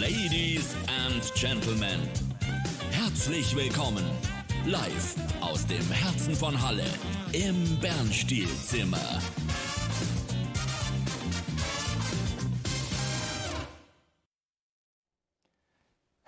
Ladies and Gentlemen, herzlich willkommen live aus dem Herzen von Halle im Bernstielzimmer.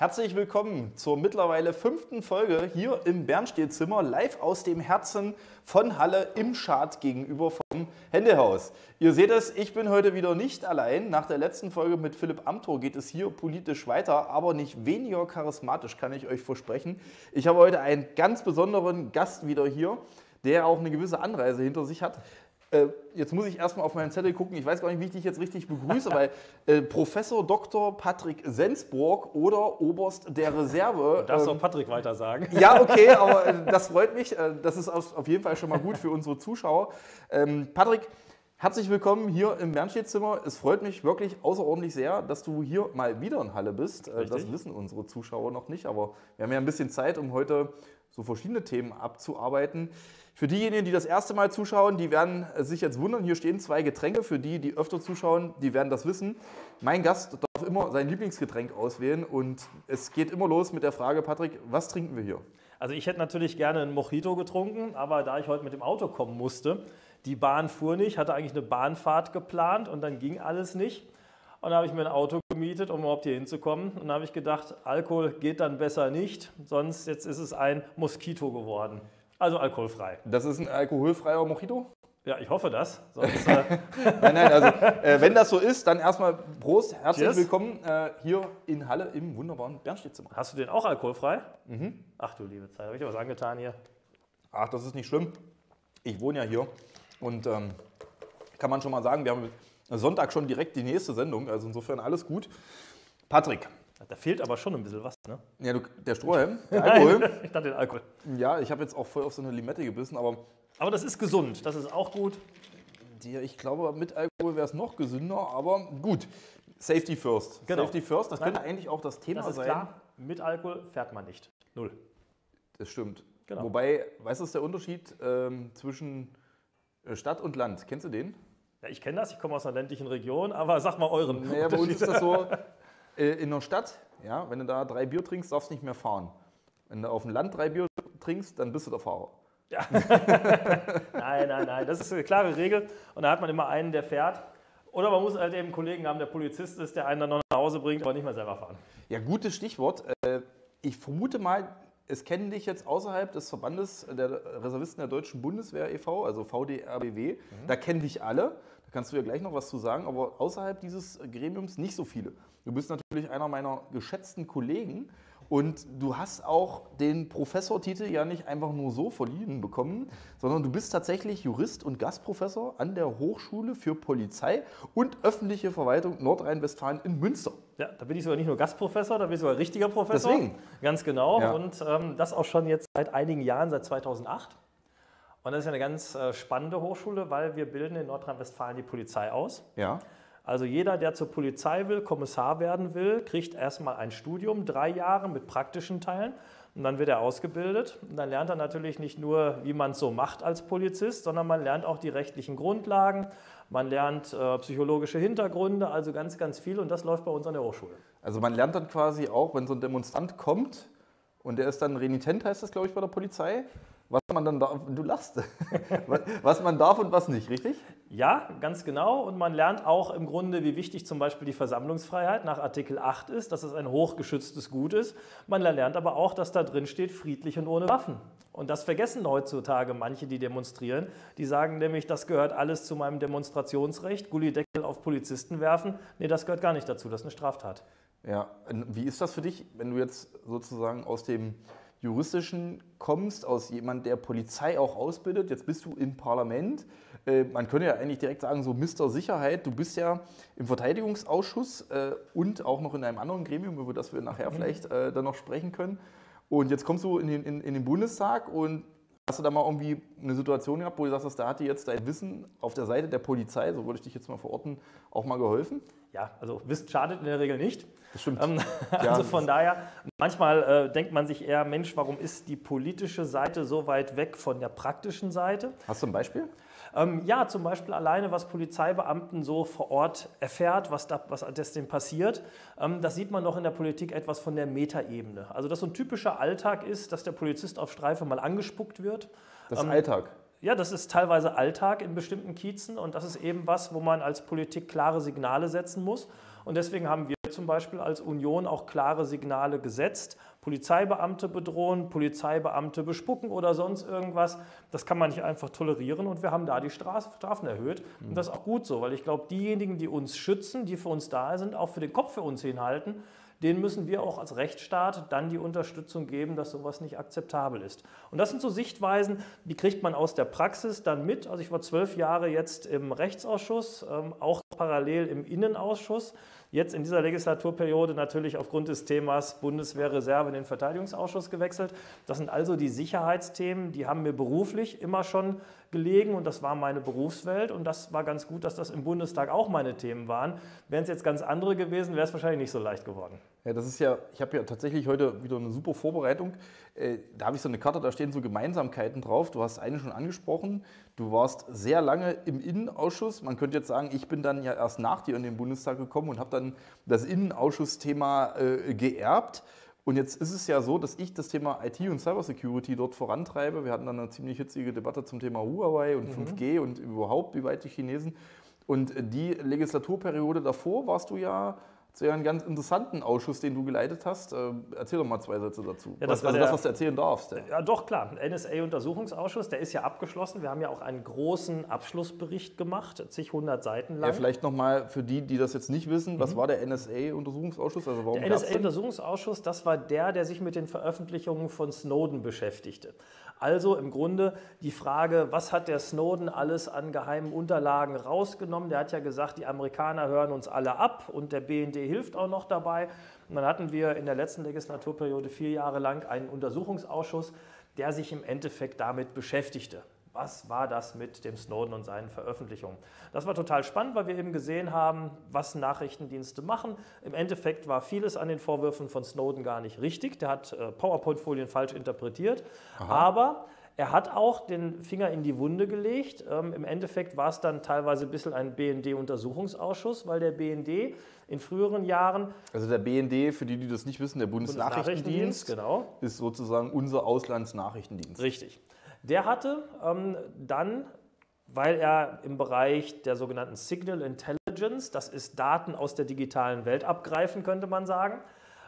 Herzlich willkommen zur mittlerweile fünften Folge hier im Bernstehlzimmer, live aus dem Herzen von Halle im Schad gegenüber vom Händehaus. Ihr seht es, ich bin heute wieder nicht allein. Nach der letzten Folge mit Philipp Amthor geht es hier politisch weiter, aber nicht weniger charismatisch, kann ich euch versprechen. Ich habe heute einen ganz besonderen Gast wieder hier, der auch eine gewisse Anreise hinter sich hat. Äh, jetzt muss ich erstmal auf meinen Zettel gucken. Ich weiß gar nicht, wie ich dich jetzt richtig begrüße, weil äh, Professor Dr. Patrick Sensburg oder Oberst der Reserve. Du darfst ähm, auch Patrick weiter sagen. Ja, okay, aber äh, das freut mich. Äh, das ist auf, jeden Fall schon mal gut für unsere Zuschauer. Ähm, Patrick, herzlich willkommen hier im Bernstedtzimmer. Es freut mich wirklich außerordentlich sehr, dass du hier mal wieder in Halle bist. Äh, das Richtig. wissen unsere Zuschauer noch nicht, aber wir haben ja ein bisschen Zeit, um heute so verschiedene Themen abzuarbeiten. Für diejenigen, die das erste Mal zuschauen, die werden sich jetzt wundern, hier stehen zwei Getränke. Für die, die öfter zuschauen, die werden das wissen. Mein Gast darf immer sein Lieblingsgetränk auswählen und es geht immer los mit der Frage, Patrick, was trinken wir hier? Also ich hätte natürlich gerne einen Mojito getrunken, aber da ich heute mit dem Auto kommen musste, die Bahn fuhr nicht, hatte eigentlich eine Bahnfahrt geplant und dann ging alles nicht. Und da habe ich mir ein Auto gemietet, um überhaupt hier hinzukommen. Und da habe ich gedacht, Alkohol geht dann besser nicht, sonst jetzt ist es ein Moskito geworden. Also alkoholfrei. Das ist ein alkoholfreier Mojito? Ja, ich hoffe das. Sonst, äh, Nein, nein, also äh, wenn das so ist, dann erstmal Prost, herzlich Cheers. willkommen äh, hier in Halle im wunderbaren Bernstedtzimmer. hast du den auch alkoholfrei? Ach du liebe Zeit, habe ich dir was angetan hier? Ach, das ist nicht schlimm. Ich wohne ja hier und ähm, kann man schon mal sagen, wir haben Sonntag schon direkt die nächste Sendung, also insofern alles gut. Patrick, Da fehlt aber schon ein bisschen was, ne? ja, du, der Strohhalm, der Alkohol. Nein, ich dachte den Alkohol. Ja, ich habe jetzt auch voll auf so eine Limette gebissen, aber Aber das ist gesund, das ist auch gut. die, ich glaube, mit Alkohol wäre es noch gesünder, aber gut. Safety first. Genau. Safety first, das Nein, könnte eigentlich auch das Thema Das ist sein. klar, mit Alkohol fährt man nicht. Null. Das stimmt. Genau. Wobei, weißt du, ist der Unterschied ähm, zwischen äh, Stadt und Land? Kennst du den? Ja, ich kenne das, ich komme aus einer ländlichen Region, aber sag mal euren. Naja, bei uns ist das so, äh, in der Stadt, ja, wenn du da drei Bier trinkst, darfst du nicht mehr fahren. Wenn du auf dem Land drei Bier trinkst, dann bist du der Fahrer. Nein, nein, nein, das ist eine klare Regel. Und da hat man immer einen, der fährt. Oder man muss halt eben einen Kollegen haben, der Polizist ist, der einen dann noch nach Hause bringt, aber nicht mehr selber fahren. Ja, gutes Stichwort. Äh, ich vermute mal, es kennen dich jetzt außerhalb des Verbandes der Reservisten der Deutschen Bundeswehr e.V., also VDRBW. Da kennen dich alle. Da kannst du ja gleich noch was zu sagen, aber außerhalb dieses Gremiums nicht so viele. Du bist natürlich einer meiner geschätzten Kollegen und du hast auch den Professortitel ja nicht einfach nur so verliehen bekommen, sondern du bist tatsächlich Jurist und Gastprofessor an der Hochschule für Polizei und öffentliche Verwaltung Nordrhein-Westfalen in Münster. Ja, da bin ich sogar nicht nur Gastprofessor, da bin ich sogar richtiger Professor. Deswegen. Ganz genau. Ja. Und ähm, das auch schon jetzt seit einigen Jahren, seit 2008. Und das ist ja eine ganz äh, spannende Hochschule, weil wir bilden in Nordrhein-Westfalen die Polizei aus. Ja. Also jeder, der zur Polizei will, Kommissar werden will, kriegt erstmal ein Studium, drei Jahre mit praktischen Teilen. Und dann wird er ausgebildet. Und dann lernt er natürlich nicht nur, wie man es so macht als Polizist, sondern man lernt auch die rechtlichen Grundlagen. Man lernt äh, psychologische Hintergründe, also ganz, ganz viel. Und das läuft bei uns an der Hochschule. Also man lernt dann quasi auch, wenn so ein Demonstrant kommt und der ist dann renitent, heißt das, glaube ich, bei der Polizei, was man dann darf, du lachst, Was- man darf und was nicht, richtig? Ja, ganz genau. Und man lernt auch im Grunde, wie wichtig zum Beispiel die Versammlungsfreiheit nach Artikel 8 ist, dass es ein hochgeschütztes Gut ist. Man lernt aber auch, dass da drin steht, friedlich und ohne Waffen. Und das vergessen heutzutage manche, die demonstrieren. Die sagen nämlich, das gehört alles zu meinem Demonstrationsrecht. Gullideckel auf Polizisten werfen. Nee, das gehört gar nicht dazu. Das ist eine Straftat. Ja, wie ist das für dich, wenn du jetzt sozusagen aus dem Juristischen kommst, aus jemand, der Polizei auch ausbildet, jetzt bist du im Parlament, äh, man könnte ja eigentlich direkt sagen, so Mr. Sicherheit, du bist ja im Verteidigungsausschuss äh, und auch noch in einem anderen Gremium, über das wir nachher vielleicht äh, dann noch sprechen können. Und jetzt kommst du in den, in, in den Bundestag und hast du da mal irgendwie eine Situation gehabt, wo du sagst, da hat dir jetzt dein Wissen auf der Seite der Polizei, so würde ich dich jetzt mal verorten, auch mal geholfen? Ja, also Wissen schadet in der Regel nicht. Das stimmt. Ähm, also von daher, manchmal äh, denkt man sich eher, Mensch, warum ist die politische Seite so weit weg von der praktischen Seite? Hast du ein Beispiel? Ähm, ja, zum Beispiel alleine, was Polizeibeamten so vor Ort erfährt, was, da, was deswegen passiert, ähm, das sieht man doch in der Politik etwas von der Metaebene. Also, dass so ein typischer Alltag ist, dass der Polizist auf Streife mal angespuckt wird. Das ist ähm, Alltag. Ja, das ist teilweise Alltag in bestimmten Kiezen und das ist eben was, wo man als Politik klare Signale setzen muss. Und deswegen haben wir zum Beispiel als Union auch klare Signale gesetzt. Polizeibeamte bedrohen, Polizeibeamte bespucken oder sonst irgendwas. Das kann man nicht einfach tolerieren und wir haben da die Strafen erhöht. Und das ist auch gut so, weil ich glaube, diejenigen, die uns schützen, die für uns da sind, auch für den Kopf für uns hinhalten, denen müssen wir auch als Rechtsstaat dann die Unterstützung geben, dass sowas nicht akzeptabel ist. Und das sind so Sichtweisen, die kriegt man aus der Praxis dann mit. Also ich war zwölf Jahre jetzt im Rechtsausschuss, ähm, auch parallel im Innenausschuss. Jetzt in dieser Legislaturperiode natürlich aufgrund des Themas Bundeswehrreserve in den Verteidigungsausschuss gewechselt. Das sind also die Sicherheitsthemen, die haben mir beruflich immer schon gelegen und das war meine Berufswelt und das war ganz gut, dass das im Bundestag auch meine Themen waren. Wären es jetzt ganz andere gewesen, wäre es wahrscheinlich nicht so leicht geworden. Ja, das ist ja, ich habe ja tatsächlich heute wieder eine super Vorbereitung. Äh, da habe ich so eine Karte, da stehen so Gemeinsamkeiten drauf. Du hast eine schon angesprochen. Du warst sehr lange im Innenausschuss. Man könnte jetzt sagen, ich bin dann ja erst nach dir in den Bundestag gekommen und habe dann das Innenausschussthema äh, geerbt. Und jetzt ist es ja so, dass ich das Thema IT und Cybersecurity dort vorantreibe. Wir hatten dann eine ziemlich hitzige Debatte zum Thema Huawei und mhm. 5G und überhaupt, wie weit die Chinesen. Und die Legislaturperiode davor warst du ja sehr einen ganz interessanten Ausschuss, den du geleitet hast. Äh, erzähl doch mal zwei Sätze dazu. Ja, das was, also der, das, was du erzählen darfst. Ja, ja doch, klar. NSA-Untersuchungsausschuss, der ist ja abgeschlossen. Wir haben ja auch einen großen Abschlussbericht gemacht, zig hundert Seiten lang. Ja, vielleicht nochmal für die, die das jetzt nicht wissen, was mhm. war der NSA-Untersuchungsausschuss? Also der NSA-Untersuchungsausschuss, das war der, der sich mit den Veröffentlichungen von Snowden beschäftigte. Also im Grunde die Frage, was hat der Snowden alles an geheimen Unterlagen rausgenommen? Der hat ja gesagt, die Amerikaner hören uns alle ab und der BND hilft auch noch dabei. Und dann hatten wir in der letzten Legislaturperiode vier Jahre lang einen Untersuchungsausschuss, der sich im Endeffekt damit beschäftigte was war das mit dem Snowden und seinen Veröffentlichungen. Das war total spannend, weil wir eben gesehen haben, was Nachrichtendienste machen. Im Endeffekt war vieles an den Vorwürfen von Snowden gar nicht richtig. Der hat äh, PowerPoint-Folien falsch interpretiert. Aha. Aber er hat auch den Finger in die Wunde gelegt. Ähm, Im Endeffekt war es dann teilweise ein bisschen ein BND-Untersuchungsausschuss, weil der BND in früheren Jahren. Also der BND, für die, die das nicht wissen, der Bundesnachrichtendienst, Bundesnachrichtendienst genau. ist sozusagen unser Auslandsnachrichtendienst. Richtig. Der hatte ähm, dann, weil er im Bereich der sogenannten Signal Intelligence, das ist Daten aus der digitalen Welt abgreifen, könnte man sagen,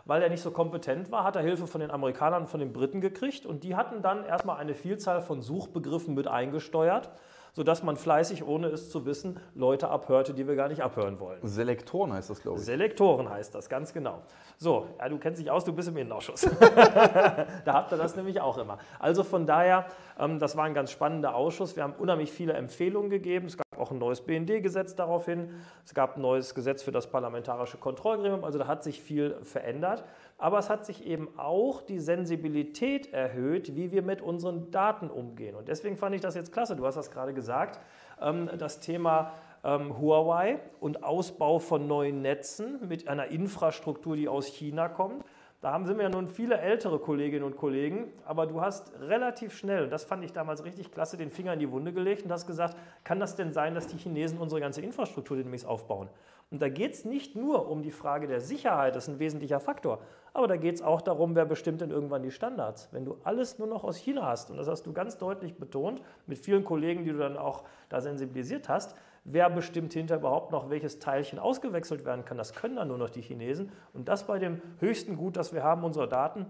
weil er nicht so kompetent war, hat er Hilfe von den Amerikanern und von den Briten gekriegt und die hatten dann erstmal eine Vielzahl von Suchbegriffen mit eingesteuert sodass man fleißig, ohne es zu wissen, Leute abhörte, die wir gar nicht abhören wollen. Selektoren heißt das, glaube ich. Selektoren heißt das, ganz genau. So, ja, du kennst dich aus, du bist im Innenausschuss. da habt ihr das nämlich auch immer. Also von daher, ähm, das war ein ganz spannender Ausschuss. Wir haben unheimlich viele Empfehlungen gegeben. Es gab auch ein neues BND-Gesetz daraufhin. Es gab ein neues Gesetz für das parlamentarische Kontrollgremium. Also da hat sich viel verändert. Aber es hat sich eben auch die Sensibilität erhöht, wie wir mit unseren Daten umgehen. Und deswegen fand ich das jetzt klasse. Du hast das gerade gesagt. Ähm, das Thema ähm, Huawei und Ausbau von neuen Netzen mit einer Infrastruktur, die aus China kommt. Da haben sind wir ja nun viele ältere Kolleginnen und Kollegen, aber du hast relativ schnell, das fand ich damals richtig klasse, den Finger in die Wunde gelegt und hast gesagt, kann das denn sein, dass die Chinesen unsere ganze Infrastruktur demnächst aufbauen? Und da geht es nicht nur um die Frage der Sicherheit, das ist ein wesentlicher Faktor, aber da geht es auch darum, wer bestimmt denn irgendwann die Standards. Wenn du alles nur noch aus China hast, und das hast du ganz deutlich betont, mit vielen Kollegen, die du dann auch da sensibilisiert hast, Wer bestimmt hinter überhaupt noch, welches Teilchen ausgewechselt werden kann? Das können dann nur noch die Chinesen. Und das bei dem höchsten Gut, das wir haben, unsere Daten.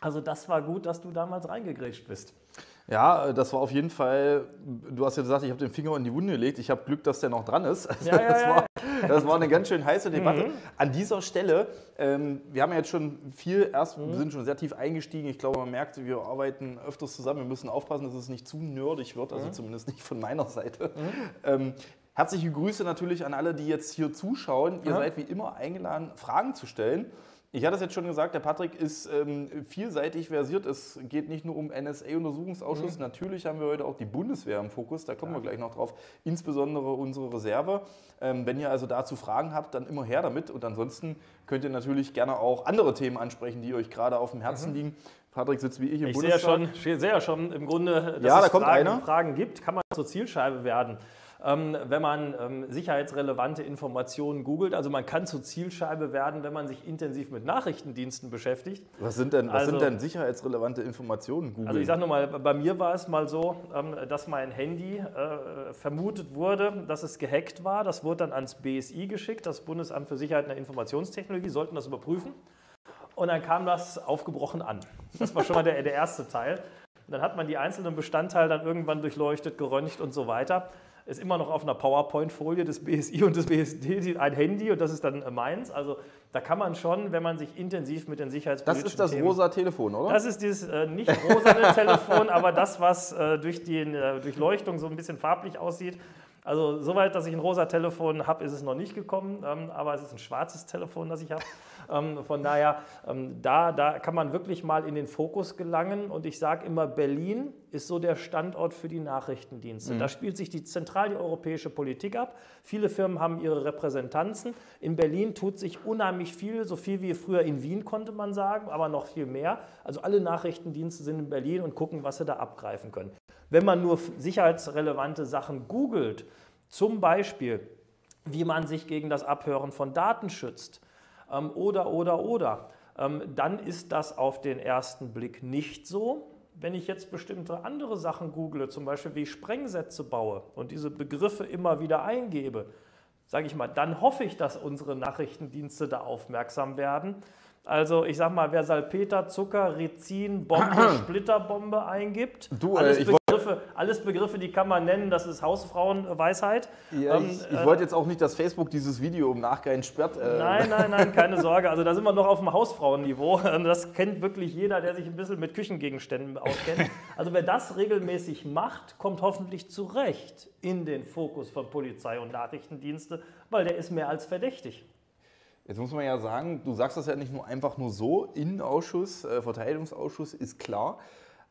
Also das war gut, dass du damals reingegrätscht bist. Ja, das war auf jeden Fall, du hast ja gesagt, ich habe den Finger in die Wunde gelegt. Ich habe Glück, dass der noch dran ist. Ja, das, ja, war, das, war, eine ganz schön heiße Debatte. Mhm. An dieser Stelle, ähm, wir haben ja jetzt schon viel, erst, mhm. wir sind schon sehr tief eingestiegen. Ich glaube, man merkt, wir arbeiten öfters zusammen. Wir müssen aufpassen, dass es nicht zu nerdig wird, also mhm. zumindest nicht von meiner Seite. Mhm. Ähm, Herzliche Grüße natürlich an alle, die jetzt hier zuschauen. Ihr seid wie immer eingeladen, Fragen zu stellen. Ich hatte es jetzt schon gesagt, der Patrick ist ähm, vielseitig versiert. Es geht nicht nur um NSA-Untersuchungsausschuss. Mhm. Natürlich haben wir heute auch die Bundeswehr im Fokus. Da kommen ja. wir gleich noch drauf. Insbesondere unsere Reserve. Ähm, wenn ihr also dazu Fragen habt, dann immer her damit. Und ansonsten könnt ihr natürlich gerne auch andere Themen ansprechen, die euch gerade auf dem Herzen mhm. liegen. Patrick sitzt wie ich im ich Bundestag. Ich sehe ja schon im Grunde, dass ja, es da kommt Fragen. Fragen gibt. Kann man zur Zielscheibe werden? Ähm, wenn man ähm, sicherheitsrelevante Informationen googelt. Also man kann zur Zielscheibe werden, wenn man sich intensiv mit Nachrichtendiensten beschäftigt. Was sind denn, was also, sind denn sicherheitsrelevante Informationen? Googeln? Also ich sage nur mal, bei mir war es mal so, ähm, dass mein Handy äh, vermutet wurde, dass es gehackt war. Das wurde dann ans BSI geschickt, das Bundesamt für Sicherheit und Informationstechnologie, sollten das überprüfen. Und dann kam das aufgebrochen an. Das war schon mal der, der erste Teil. dann hat man die einzelnen Bestandteile dann irgendwann durchleuchtet, geröntgt und so weiter ist immer noch auf einer PowerPoint-Folie des BSI und des BSD ein Handy und das ist dann meins. Also da kann man schon, wenn man sich intensiv mit den Sicherheitspolitischen Das ist das Themen, rosa Telefon, oder? Das ist dieses äh, nicht rosa Telefon, aber das, was äh, durch die äh, Durchleuchtung so ein bisschen farblich aussieht. Also soweit, dass ich ein rosa Telefon habe, ist es noch nicht gekommen, ähm, aber es ist ein schwarzes Telefon, das ich habe. Ähm, von daher, ähm, da, da kann man wirklich mal in den Fokus gelangen. Und ich sage immer, Berlin ist so der Standort für die Nachrichtendienste. Mhm. Da spielt sich die zentral die europäische Politik ab. Viele Firmen haben ihre Repräsentanzen. In Berlin tut sich unheimlich viel, so viel wie früher in Wien konnte man sagen, aber noch viel mehr. Also alle Nachrichtendienste sind in Berlin und gucken, was sie da abgreifen können. Wenn man nur sicherheitsrelevante Sachen googelt, zum Beispiel, wie man sich gegen das Abhören von Daten schützt, ähm, oder, oder, oder, ähm, dann ist das auf den ersten Blick nicht so. Wenn ich jetzt bestimmte andere Sachen google, zum Beispiel wie ich Sprengsätze baue und diese Begriffe immer wieder eingebe, sage ich mal, dann hoffe ich, dass unsere Nachrichtendienste da aufmerksam werden. Also ich sage mal, wer Salpeter, Zucker, Rizin, Bombe, Splitterbombe eingibt, du, alles, äh, Begriffe, alles Begriffe, die kann man nennen, das ist Hausfrauenweisheit. Ja, ähm, ich, ich äh, wollte jetzt auch nicht, dass Facebook dieses Video im Nachgang sperrt. Äh. Nein, nein, nein, keine Sorge. Also da sind wir noch auf dem Hausfrauenniveau. Das kennt wirklich jeder, der sich ein bisschen mit Küchengegenständen auskennt. Also wer das regelmäßig macht, kommt hoffentlich zurecht in den Fokus von Polizei und Nachrichtendienste, weil der ist mehr als verdächtig. Jetzt muss man ja sagen, du sagst das ja nicht nur einfach nur so, Innenausschuss, äh, Verteidigungsausschuss ist klar.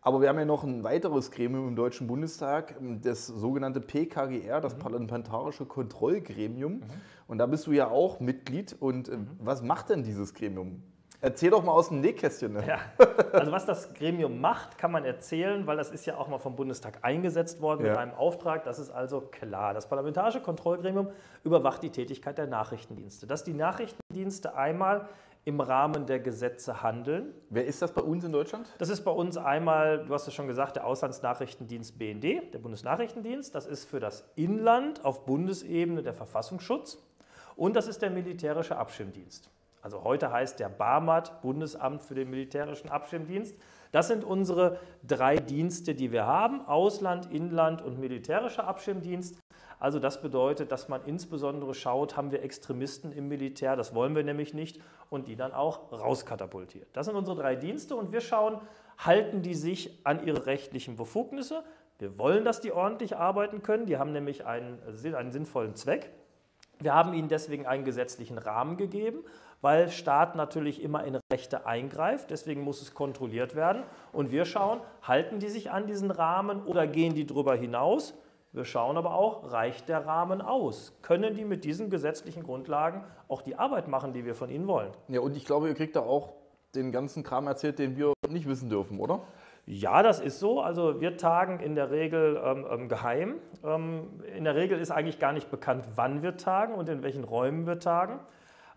Aber wir haben ja noch ein weiteres Gremium im Deutschen Bundestag, das sogenannte PKGR, das mhm. Parlamentarische Kontrollgremium. Mhm. Und da bist du ja auch Mitglied. Und äh, mhm. was macht denn dieses Gremium? Erzähl doch mal aus dem Nähkästchen. Ne? Ja, also was das Gremium macht, kann man erzählen, weil das ist ja auch mal vom Bundestag eingesetzt worden ja. mit einem Auftrag. Das ist also klar. Das Parlamentarische Kontrollgremium überwacht die Tätigkeit der Nachrichtendienste. Dass die Nachrichtendienste einmal im Rahmen der Gesetze handeln. Wer ist das bei uns in Deutschland? Das ist bei uns einmal, du hast es schon gesagt, der Auslandsnachrichtendienst BND, der Bundesnachrichtendienst. Das ist für das Inland auf Bundesebene der Verfassungsschutz. Und das ist der militärische Abschirmdienst. Also heute heißt der BAMAT, Bundesamt für den militärischen Abschirmdienst. Das sind unsere drei Dienste, die wir haben, Ausland, Inland und militärischer Abschirmdienst. Also das bedeutet, dass man insbesondere schaut, haben wir Extremisten im Militär, das wollen wir nämlich nicht, und die dann auch rauskatapultiert. Das sind unsere drei Dienste und wir schauen, halten die sich an ihre rechtlichen Befugnisse. Wir wollen, dass die ordentlich arbeiten können, die haben nämlich einen, einen sinnvollen Zweck. Wir haben ihnen deswegen einen gesetzlichen Rahmen gegeben weil Staat natürlich immer in Rechte eingreift. Deswegen muss es kontrolliert werden. Und wir schauen, halten die sich an diesen Rahmen oder gehen die darüber hinaus? Wir schauen aber auch, reicht der Rahmen aus? Können die mit diesen gesetzlichen Grundlagen auch die Arbeit machen, die wir von ihnen wollen? Ja, und ich glaube, ihr kriegt da auch den ganzen Kram erzählt, den wir nicht wissen dürfen, oder? Ja, das ist so. Also wir tagen in der Regel ähm, ähm, geheim. Ähm, in der Regel ist eigentlich gar nicht bekannt, wann wir tagen und in welchen Räumen wir tagen.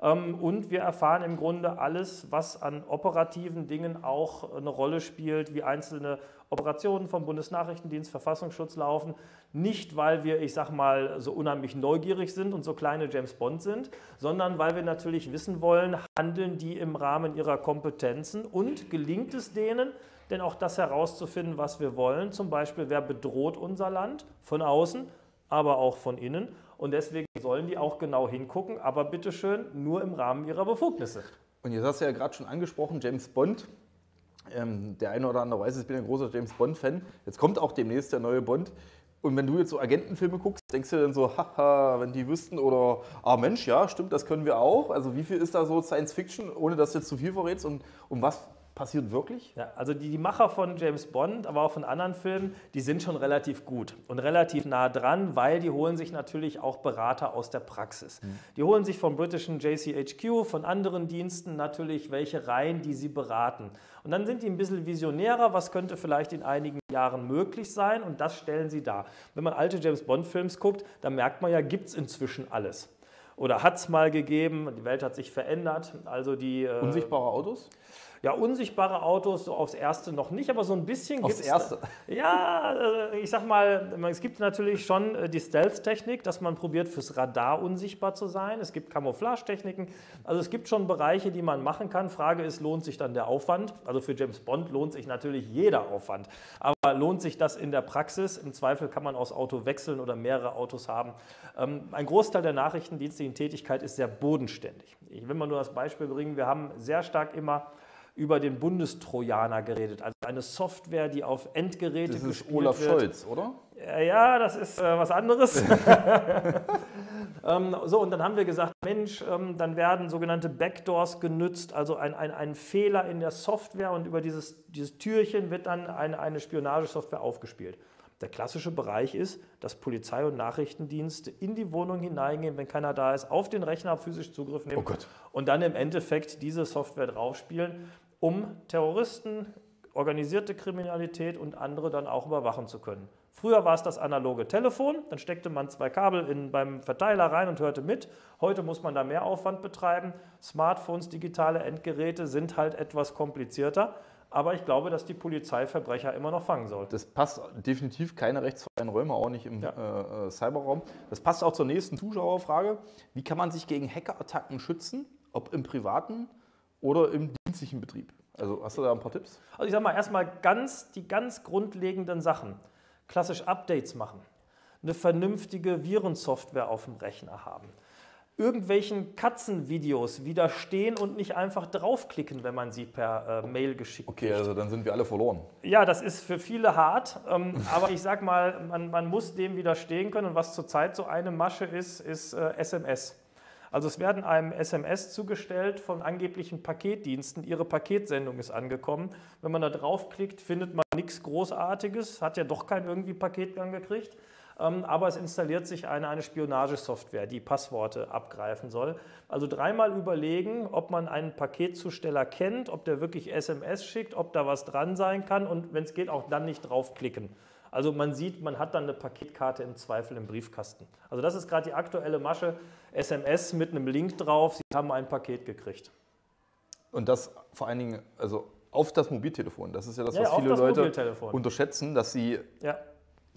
Ähm, und wir erfahren im Grunde alles, was an operativen Dingen auch eine Rolle spielt, wie einzelne Operationen vom Bundesnachrichtendienst, Verfassungsschutz laufen. Nicht, weil wir, ich sag mal, so unheimlich neugierig sind und so kleine James Bond sind, sondern weil wir natürlich wissen wollen, handeln die im Rahmen ihrer Kompetenzen und gelingt es denen, denn auch das herauszufinden, was wir wollen, zum Beispiel, wer bedroht unser Land von außen, aber auch von innen und deswegen sollen die auch genau hingucken, aber bitteschön nur im Rahmen ihrer Befugnisse. Und jetzt hast du ja gerade schon angesprochen, James Bond. Ähm, der eine oder andere weiß, ich bin ein großer James Bond-Fan. Jetzt kommt auch demnächst der neue Bond. Und wenn du jetzt so Agentenfilme guckst, denkst du dann so, haha, wenn die wüssten oder, ah Mensch, ja, stimmt, das können wir auch. Also wie viel ist da so Science Fiction, ohne dass du jetzt zu viel verrätst? Und um was passiert wirklich? Ja, also die, die Macher von James Bond, aber auch von anderen Filmen, die sind schon relativ gut und relativ nah dran, weil die holen sich natürlich auch Berater aus der Praxis. Mhm. Die holen sich vom britischen JCHQ, von anderen Diensten natürlich welche rein, die sie beraten. Und dann sind die ein bisschen visionärer, was könnte vielleicht in einigen Jahren möglich sein und das stellen sie dar. Wenn man alte James Bond-Films guckt, dann merkt man ja, gibt es inzwischen alles. Oder hat es mal gegeben, die Welt hat sich verändert. Also die, äh, Unsichtbare Autos? Ja, unsichtbare Autos, so aufs Erste noch nicht, aber so ein bisschen gibt es. Aufs Erste? Ja, äh, ich sag mal, es gibt natürlich schon äh, die Stealth-Technik, dass man probiert, fürs Radar unsichtbar zu sein. Es gibt Camouflage-Techniken. Also es gibt schon Bereiche, die man machen kann. Frage ist, lohnt sich dann der Aufwand? Also für James Bond lohnt sich natürlich jeder Aufwand. Aber lohnt sich das in der Praxis? Im Zweifel kann man aus Auto wechseln oder mehrere Autos haben. Ähm, ein Großteil der nachrichtendienstlichen Tätigkeit ist sehr bodenständig. Ich will mal nur das Beispiel bringen. Wir haben sehr stark immer über den Bundestrojaner geredet. Also eine Software, die auf Endgeräte das ist Olaf wird. Scholz, oder? Ja, das ist äh, was anderes. ähm, so, und dann haben wir gesagt, Mensch, ähm, dann werden sogenannte Backdoors genützt, also ein, ein, ein Fehler in der Software und über dieses, dieses Türchen wird dann eine, eine Spionagesoftware aufgespielt. Der klassische Bereich ist, dass Polizei und Nachrichtendienste in die Wohnung hineingehen, wenn keiner da ist, auf den Rechner physisch Zugriff nehmen oh und dann im Endeffekt diese Software draufspielen, um Terroristen, organisierte Kriminalität und andere dann auch überwachen zu können. Früher war es das analoge Telefon, dann steckte man zwei Kabel in, beim Verteiler rein und hörte mit. Heute muss man da mehr Aufwand betreiben. Smartphones, digitale Endgeräte sind halt etwas komplizierter. Aber ich glaube, dass die Polizei Verbrecher immer noch fangen soll. Das passt definitiv keine rechtsfreien Räume, auch nicht im ja. äh, äh Cyberraum. Das passt auch zur nächsten Zuschauerfrage. Wie kann man sich gegen Hackerattacken schützen, ob im privaten oder im dienstlichen Betrieb? Also hast du da ein paar Tipps? Also ich sage mal erstmal ganz die ganz grundlegenden Sachen. Klassisch Updates machen, eine vernünftige Virensoftware auf dem Rechner haben irgendwelchen Katzenvideos widerstehen und nicht einfach draufklicken, wenn man sie per äh, Mail geschickt Okay, kriegt. also dann sind wir alle verloren. Ja, das ist für viele hart, ähm, aber ich sag mal, man, man, muss dem widerstehen können und was zurzeit so eine Masche ist, ist äh, SMS. Also es werden einem SMS zugestellt von angeblichen Paketdiensten, ihre Paketsendung ist angekommen. Wenn man da draufklickt, findet man nichts Großartiges, hat ja doch kein irgendwie Paketgang gekriegt. Ähm, aber es installiert sich eine, eine Spionagesoftware, die Passworte abgreifen soll. Also dreimal überlegen, ob man einen Paketzusteller kennt, ob der wirklich SMS schickt, ob da was dran sein kann und wenn es geht, auch dann nicht draufklicken. Also man sieht, man hat dann eine Paketkarte im Zweifel im Briefkasten. Also das ist gerade die aktuelle Masche. SMS mit einem Link drauf, Sie haben ein Paket gekriegt. Und das vor allen Dingen, also auf das Mobiltelefon. Das ist ja das, was ja, viele Leute unterschätzen, dass sie ja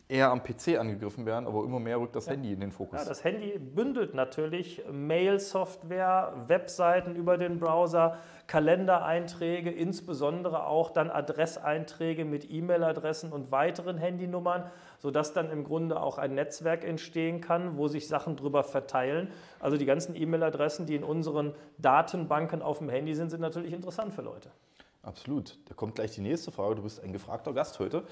eher am PC angegriffen werden, aber immer mehr rückt das ja. Handy in den Fokus. Ja, das Handy bündelt natürlich Mail-Software, Webseiten über den Browser, Kalendereinträge, insbesondere auch dann Adresseinträge mit E-Mail-Adressen und weiteren Handynummern, sodass dann im Grunde auch ein Netzwerk entstehen kann, wo sich Sachen drüber verteilen. Also die ganzen E-Mail-Adressen, die in unseren Datenbanken auf dem Handy sind, sind natürlich interessant für Leute. Absolut. Da kommt gleich die nächste Frage. Du bist ein gefragter Gast heute.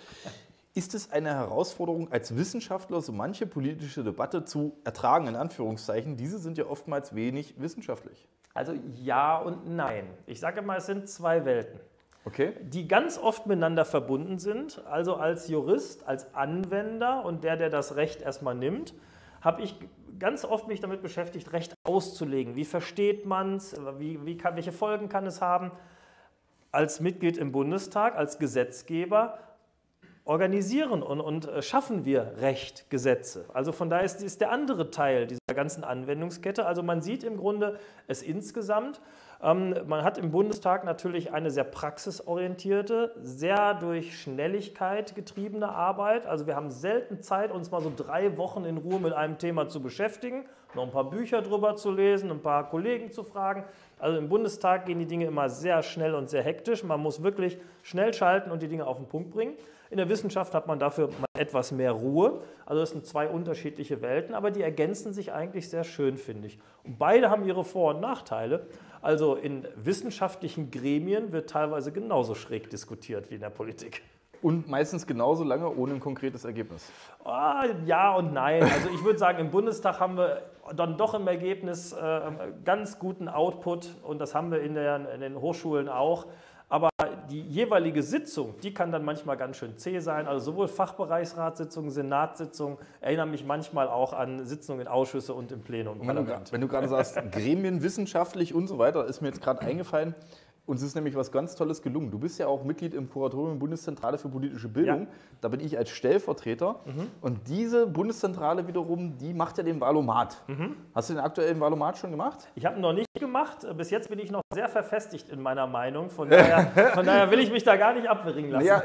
Ist es eine Herausforderung als Wissenschaftler, so manche politische Debatte zu ertragen, in Anführungszeichen? Diese sind ja oftmals wenig wissenschaftlich. Also ja und nein. Ich sage mal, es sind zwei Welten. Okay. Die ganz oft miteinander verbunden sind. Also als Jurist, als Anwender und der, der das Recht erstmal nimmt, habe ich ganz oft mich damit beschäftigt, Recht auszulegen. Wie versteht man es? Wie, wie welche Folgen kann es haben? Als Mitglied im Bundestag, als Gesetzgeber organisieren und, und äh, schaffen wir Recht, Gesetze. Also von daher ist, ist der andere Teil dieser ganzen Anwendungskette. Also man sieht im Grunde es insgesamt. Ähm, man hat im Bundestag natürlich eine sehr praxisorientierte, sehr durch Schnelligkeit getriebene Arbeit. Also wir haben selten Zeit, uns mal so drei Wochen in Ruhe mit einem Thema zu beschäftigen, noch ein paar Bücher drüber zu lesen, ein paar Kollegen zu fragen. Also im Bundestag gehen die Dinge immer sehr schnell und sehr hektisch. Man muss wirklich schnell schalten und die Dinge auf den Punkt bringen. In der Wissenschaft hat man dafür etwas mehr Ruhe. Also das sind zwei unterschiedliche Welten, aber die ergänzen sich eigentlich sehr schön, finde ich. Und beide haben ihre Vor- und Nachteile. Also in wissenschaftlichen Gremien wird teilweise genauso schräg diskutiert wie in der Politik. Und meistens genauso lange ohne ein konkretes Ergebnis. Ah, ja und nein. Also ich würde sagen, im Bundestag haben wir dann doch im Ergebnis äh, ganz guten Output und das haben wir in, der, in den Hochschulen auch. Aber die jeweilige Sitzung, die kann dann manchmal ganz schön zäh sein. Also sowohl Fachbereichsratssitzungen, Senatssitzungen, erinnern mich manchmal auch an Sitzungen in Ausschüsse und im Plenum. Im wenn, du, wenn du gerade sagst, Gremien, wissenschaftlich und so weiter, ist mir jetzt gerade eingefallen, uns ist nämlich was ganz Tolles gelungen. Du bist ja auch Mitglied im Kuratorium Bundeszentrale für politische Bildung. Ja. Da bin ich als Stellvertreter. Mhm. Und diese Bundeszentrale wiederum, die macht ja den Valomat. Mhm. Hast du den aktuellen Valomat schon gemacht? Ich habe ihn noch nicht gemacht. Bis jetzt bin ich noch sehr verfestigt in meiner Meinung. Von daher, von daher will ich mich da gar nicht abbringen lassen. Ja,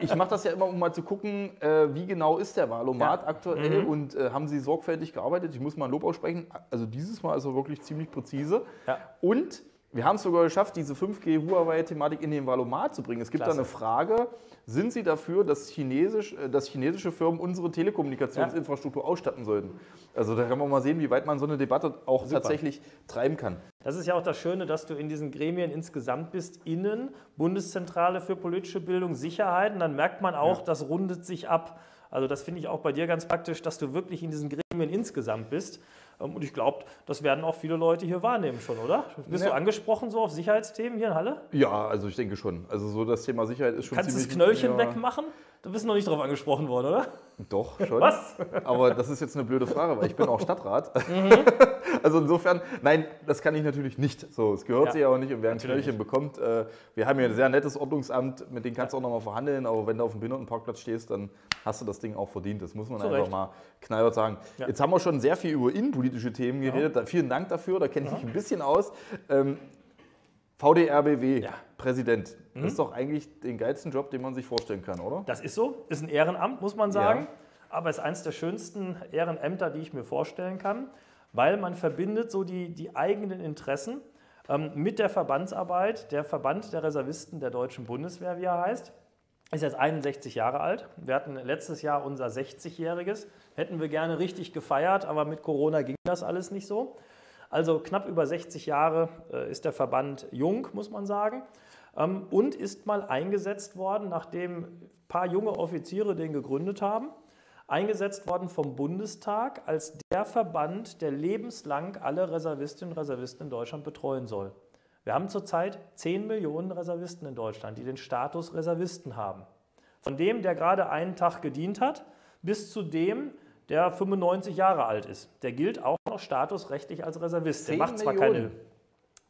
ich, ich mache das ja immer, um mal zu gucken, äh, wie genau ist der Valomat ja. aktuell mhm. und äh, haben sie sorgfältig gearbeitet. Ich muss mal ein Lob aussprechen. Also dieses Mal ist er wirklich ziemlich präzise. Ja. Und wir haben es sogar geschafft, diese 5G-Huawei-Thematik in den Valomat zu bringen. Es gibt Klasse. da eine Frage, sind Sie dafür, dass, Chinesisch, äh, dass chinesische Firmen unsere Telekommunikationsinfrastruktur ja. ausstatten sollten? Also da kann man mal sehen, wie weit man so eine Debatte auch Super. tatsächlich treiben kann. Das ist ja auch das Schöne, dass du in diesen Gremien insgesamt bist, innen, Bundeszentrale für politische Bildung, Sicherheit. Und dann merkt man auch, ja. das rundet sich ab. Also das finde ich auch bei dir ganz praktisch, dass du wirklich in diesen Gremien insgesamt bist. Ähm, und ich glaube, das werden auch viele Leute hier wahrnehmen schon, oder? Bist ja. du angesprochen so auf Sicherheitsthemen hier in Halle? Ja, also ich denke schon. Also so das Thema Sicherheit ist schon Kannst ziemlich... Kannst du das Knöllchen ja. wegmachen? Du bist noch nicht darauf angesprochen worden, oder? Doch, schon. Was? Aber das ist jetzt eine blöde Frage, weil ich bin auch Stadtrat. Mhm. Also insofern, nein, das kann ich natürlich nicht. So, es gehört ja. sich aber nicht und wer ein Knöllchen bekommt. Äh, wir haben hier ein sehr nettes Ordnungsamt, mit dem kannst du auch nochmal verhandeln, aber wenn du auf dem Behindertenparkplatz stehst, dann hast du das Ding auch verdient. Das muss man Zurecht. einfach mal knallhart sagen. Ja. Jetzt haben wir schon sehr viel über innenpolitische Themen geredet. Ja. Vielen Dank dafür, da kenne ich mich ein bisschen aus. Ähm, VDRBW, ja. Präsident. Mhm. Das ist doch eigentlich den geilsten Job, den man sich vorstellen kann, oder? Das ist so. Ist ein Ehrenamt, muss man sagen. Ja. Aber ist eines der schönsten Ehrenämter, die ich mir vorstellen kann, weil man verbindet so die, die eigenen Interessen ähm, mit der Verbandsarbeit. Der Verband der Reservisten der Deutschen Bundeswehr, wie er heißt, ist jetzt 61 Jahre alt. Wir hatten letztes Jahr unser 60-jähriges. Hätten wir gerne richtig gefeiert, aber mit Corona ging das alles nicht so. Also knapp über 60 Jahre äh, ist der Verband jung, muss man sagen, ähm, und ist mal eingesetzt worden, nachdem ein paar junge Offiziere den gegründet haben, eingesetzt worden vom Bundestag als der Verband, der lebenslang alle Reservistinnen und Reservisten in Deutschland betreuen soll. Wir haben zurzeit 10 Millionen Reservisten in Deutschland, die den Status Reservisten haben. Von dem, der gerade einen Tag gedient hat, bis zu dem, der 95 Jahre alt ist. Der gilt auch noch statusrechtlich als Reservist. Der macht zwar Millionen. keine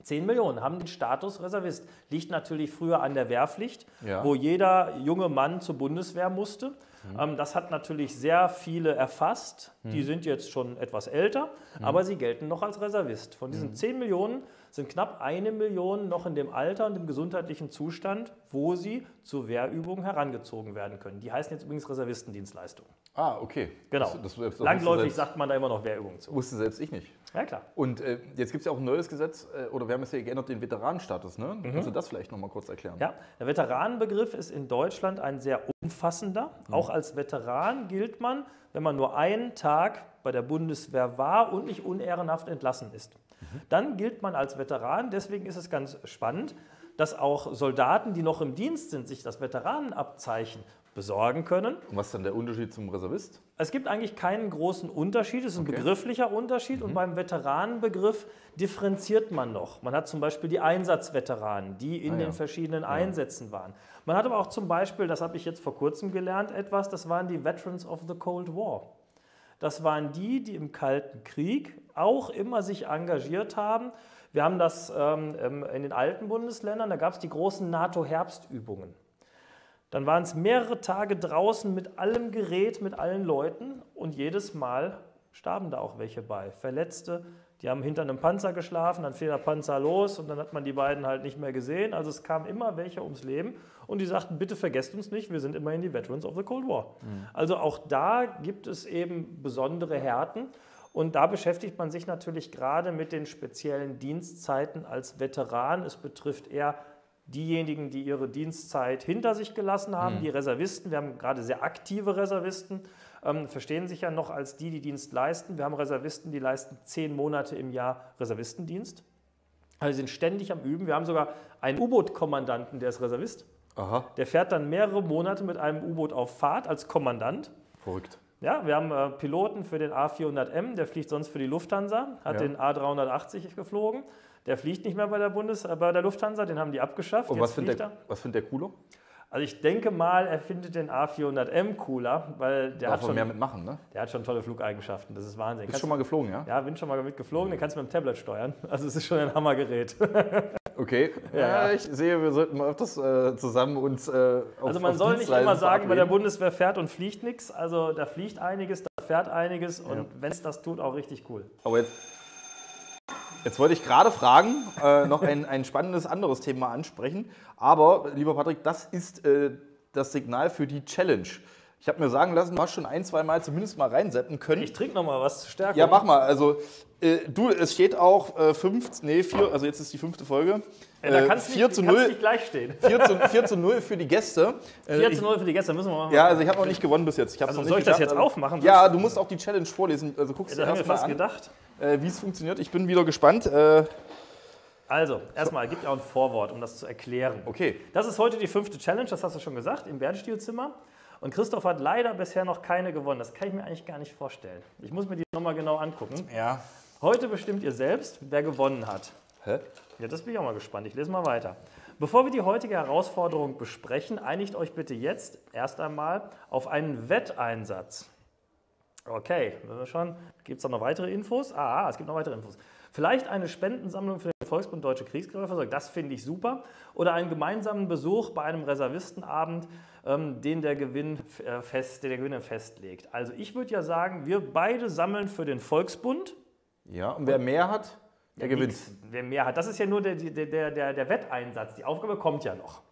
10 Millionen haben den Status Reservist. Liegt natürlich früher an der Wehrpflicht, ja. wo jeder junge Mann zur Bundeswehr musste. Mhm. Das hat natürlich sehr viele erfasst. Mhm. Die sind jetzt schon etwas älter, mhm. aber sie gelten noch als Reservist. Von diesen 10 mhm. Millionen sind knapp eine Million noch in dem Alter und im gesundheitlichen Zustand, wo sie zur Wehrübung herangezogen werden können. Die heißen jetzt übrigens Reservistendienstleistung. Ah, okay. Genau. Das, das, das Langläufig sagt man da immer noch Wehrübung zu. Wusste selbst ich nicht. Ja, klar. Und äh, jetzt gibt es ja auch ein neues Gesetz, äh, oder wir haben es ja geändert, den Veteranenstatus. Ne? Mhm. Kannst du das vielleicht nochmal kurz erklären? Ja, der Veteranenbegriff ist in Deutschland ein sehr umfassender. Mhm. Auch als Veteran gilt man, wenn man nur einen Tag bei der Bundeswehr war und nicht unehrenhaft entlassen ist. Dann gilt man als Veteran. Deswegen ist es ganz spannend, dass auch Soldaten, die noch im Dienst sind, sich das Veteranenabzeichen besorgen können. Und was ist dann der Unterschied zum Reservist? Es gibt eigentlich keinen großen Unterschied, es ist ein okay. begrifflicher Unterschied mhm. und beim Veteranenbegriff differenziert man noch. Man hat zum Beispiel die Einsatzveteranen, die in ah, ja. den verschiedenen ja. Einsätzen waren. Man hat aber auch zum Beispiel, das habe ich jetzt vor kurzem gelernt, etwas, das waren die Veterans of the Cold War. Das waren die, die im Kalten Krieg auch immer sich engagiert haben. Wir haben das ähm, in den alten Bundesländern, da gab es die großen NATO-Herbstübungen. Dann waren es mehrere Tage draußen mit allem Gerät, mit allen Leuten und jedes Mal starben da auch welche bei. Verletzte, die haben hinter einem Panzer geschlafen, dann fiel der Panzer los und dann hat man die beiden halt nicht mehr gesehen. Also es kamen immer welche ums Leben und die sagten, bitte vergesst uns nicht, wir sind immerhin die Veterans of the Cold War. Mhm. Also auch da gibt es eben besondere Härten. Und da beschäftigt man sich natürlich gerade mit den speziellen Dienstzeiten als Veteran. Es betrifft eher diejenigen, die ihre Dienstzeit hinter sich gelassen haben, mhm. die Reservisten, wir haben gerade sehr aktive Reservisten, ähm, verstehen sich ja noch als die, die Dienst leisten. Wir haben Reservisten, die leisten zehn Monate im Jahr Reservistendienst. Also sind ständig am Üben. Wir haben sogar einen U-Boot-Kommandanten, der ist Reservist. Aha. Der fährt dann mehrere Monate mit einem U-Boot auf Fahrt als Kommandant. Verrückt. Ja, wir haben äh, Piloten für den A400M, der fliegt sonst für die Lufthansa, hat Ja. den A380 geflogen. Der fliegt nicht mehr bei der, Bundes äh, bei der Lufthansa, den haben die abgeschafft. Und was findet der, was findet der cooler? Also ich denke mal, er findet den A400M cooler, weil der Darf hat, schon, mehr mitmachen, ne? der hat schon tolle Flugeigenschaften. Das ist Wahnsinn. Bist Kannst- schon mal geflogen, ja? ja, bin schon mal mitgeflogen, den kannst du mit dem Tablet steuern. Also es ist schon ein Hammergerät. Okay. Ja. Ja, ich sehe, wir sollten mal öfters äh, zusammen uns äh, auf Also man auf soll nicht immer sagen, bei der. Bundeswehr fährt und fliegt nichts. Also da fliegt einiges, da fährt einiges und wenn es das tut, auch richtig cool. Aber jetzt, jetzt wollte ich gerade fragen, äh, noch ein, ein spannendes anderes Thema ansprechen. Aber, lieber Patrick, das ist äh, das Signal für die Challenge. Ich habe mir sagen lassen, du hast schon ein, zwei Mal zumindest mal reinsetzen können. Ich trinke noch mal was Stärkung. Ja, mach mal. Also, äh, du, es steht auch äh, fünf, nee, vier, also jetzt ist die fünfte Folge. Ja, da Äh, kannst du 4 nicht, zu kannst 0, nicht gleich stehen. 4 zu, 4 zu 0 für die Gäste. Äh, 4 ich- zu 0 für die Gäste, müssen wir machen. Ja, also ich habe noch nicht gewonnen bis jetzt. Ich Also soll ich das jetzt aber- aufmachen? Ja, du musst auch die Challenge vorlesen. Also guckst da du haben wir erst mal fast an, gedacht. äh, wie es funktioniert. Ich bin wieder gespannt. Äh, Also, erstmal gibt ja auch ein Vorwort, um das zu erklären. okay. Das ist heute die fünfte Challenge, das hast du schon gesagt, im Bernstielzimmer. Und Christoph hat leider bisher noch keine gewonnen. Das kann ich mir eigentlich gar nicht vorstellen. Ich muss mir die nochmal genau angucken. Ja. Heute bestimmt ihr selbst, wer gewonnen hat. Hä? Ja, das bin ich auch mal gespannt. Ich lese mal weiter. Bevor wir die heutige Herausforderung besprechen, einigt euch bitte jetzt erst einmal auf einen Wetteinsatz. Okay, ist schon. Gibt es da noch weitere Infos? Ah, es gibt noch weitere Infos. Vielleicht eine Spendensammlung für den Volksbund Deutsche Kriegsgräberversorgung, das finde ich super. Oder einen gemeinsamen Besuch bei einem Reservistenabend, den, der Gewinn, äh, fest, den der Gewinner festlegt. Also ich würde ja sagen, wir beide sammeln für den Volksbund. Ja, und wer mehr hat, der gewinnt. Nix. Wer mehr hat. Das ist ja nur der, der, der, der, der Wetteinsatz. Die Aufgabe kommt ja noch.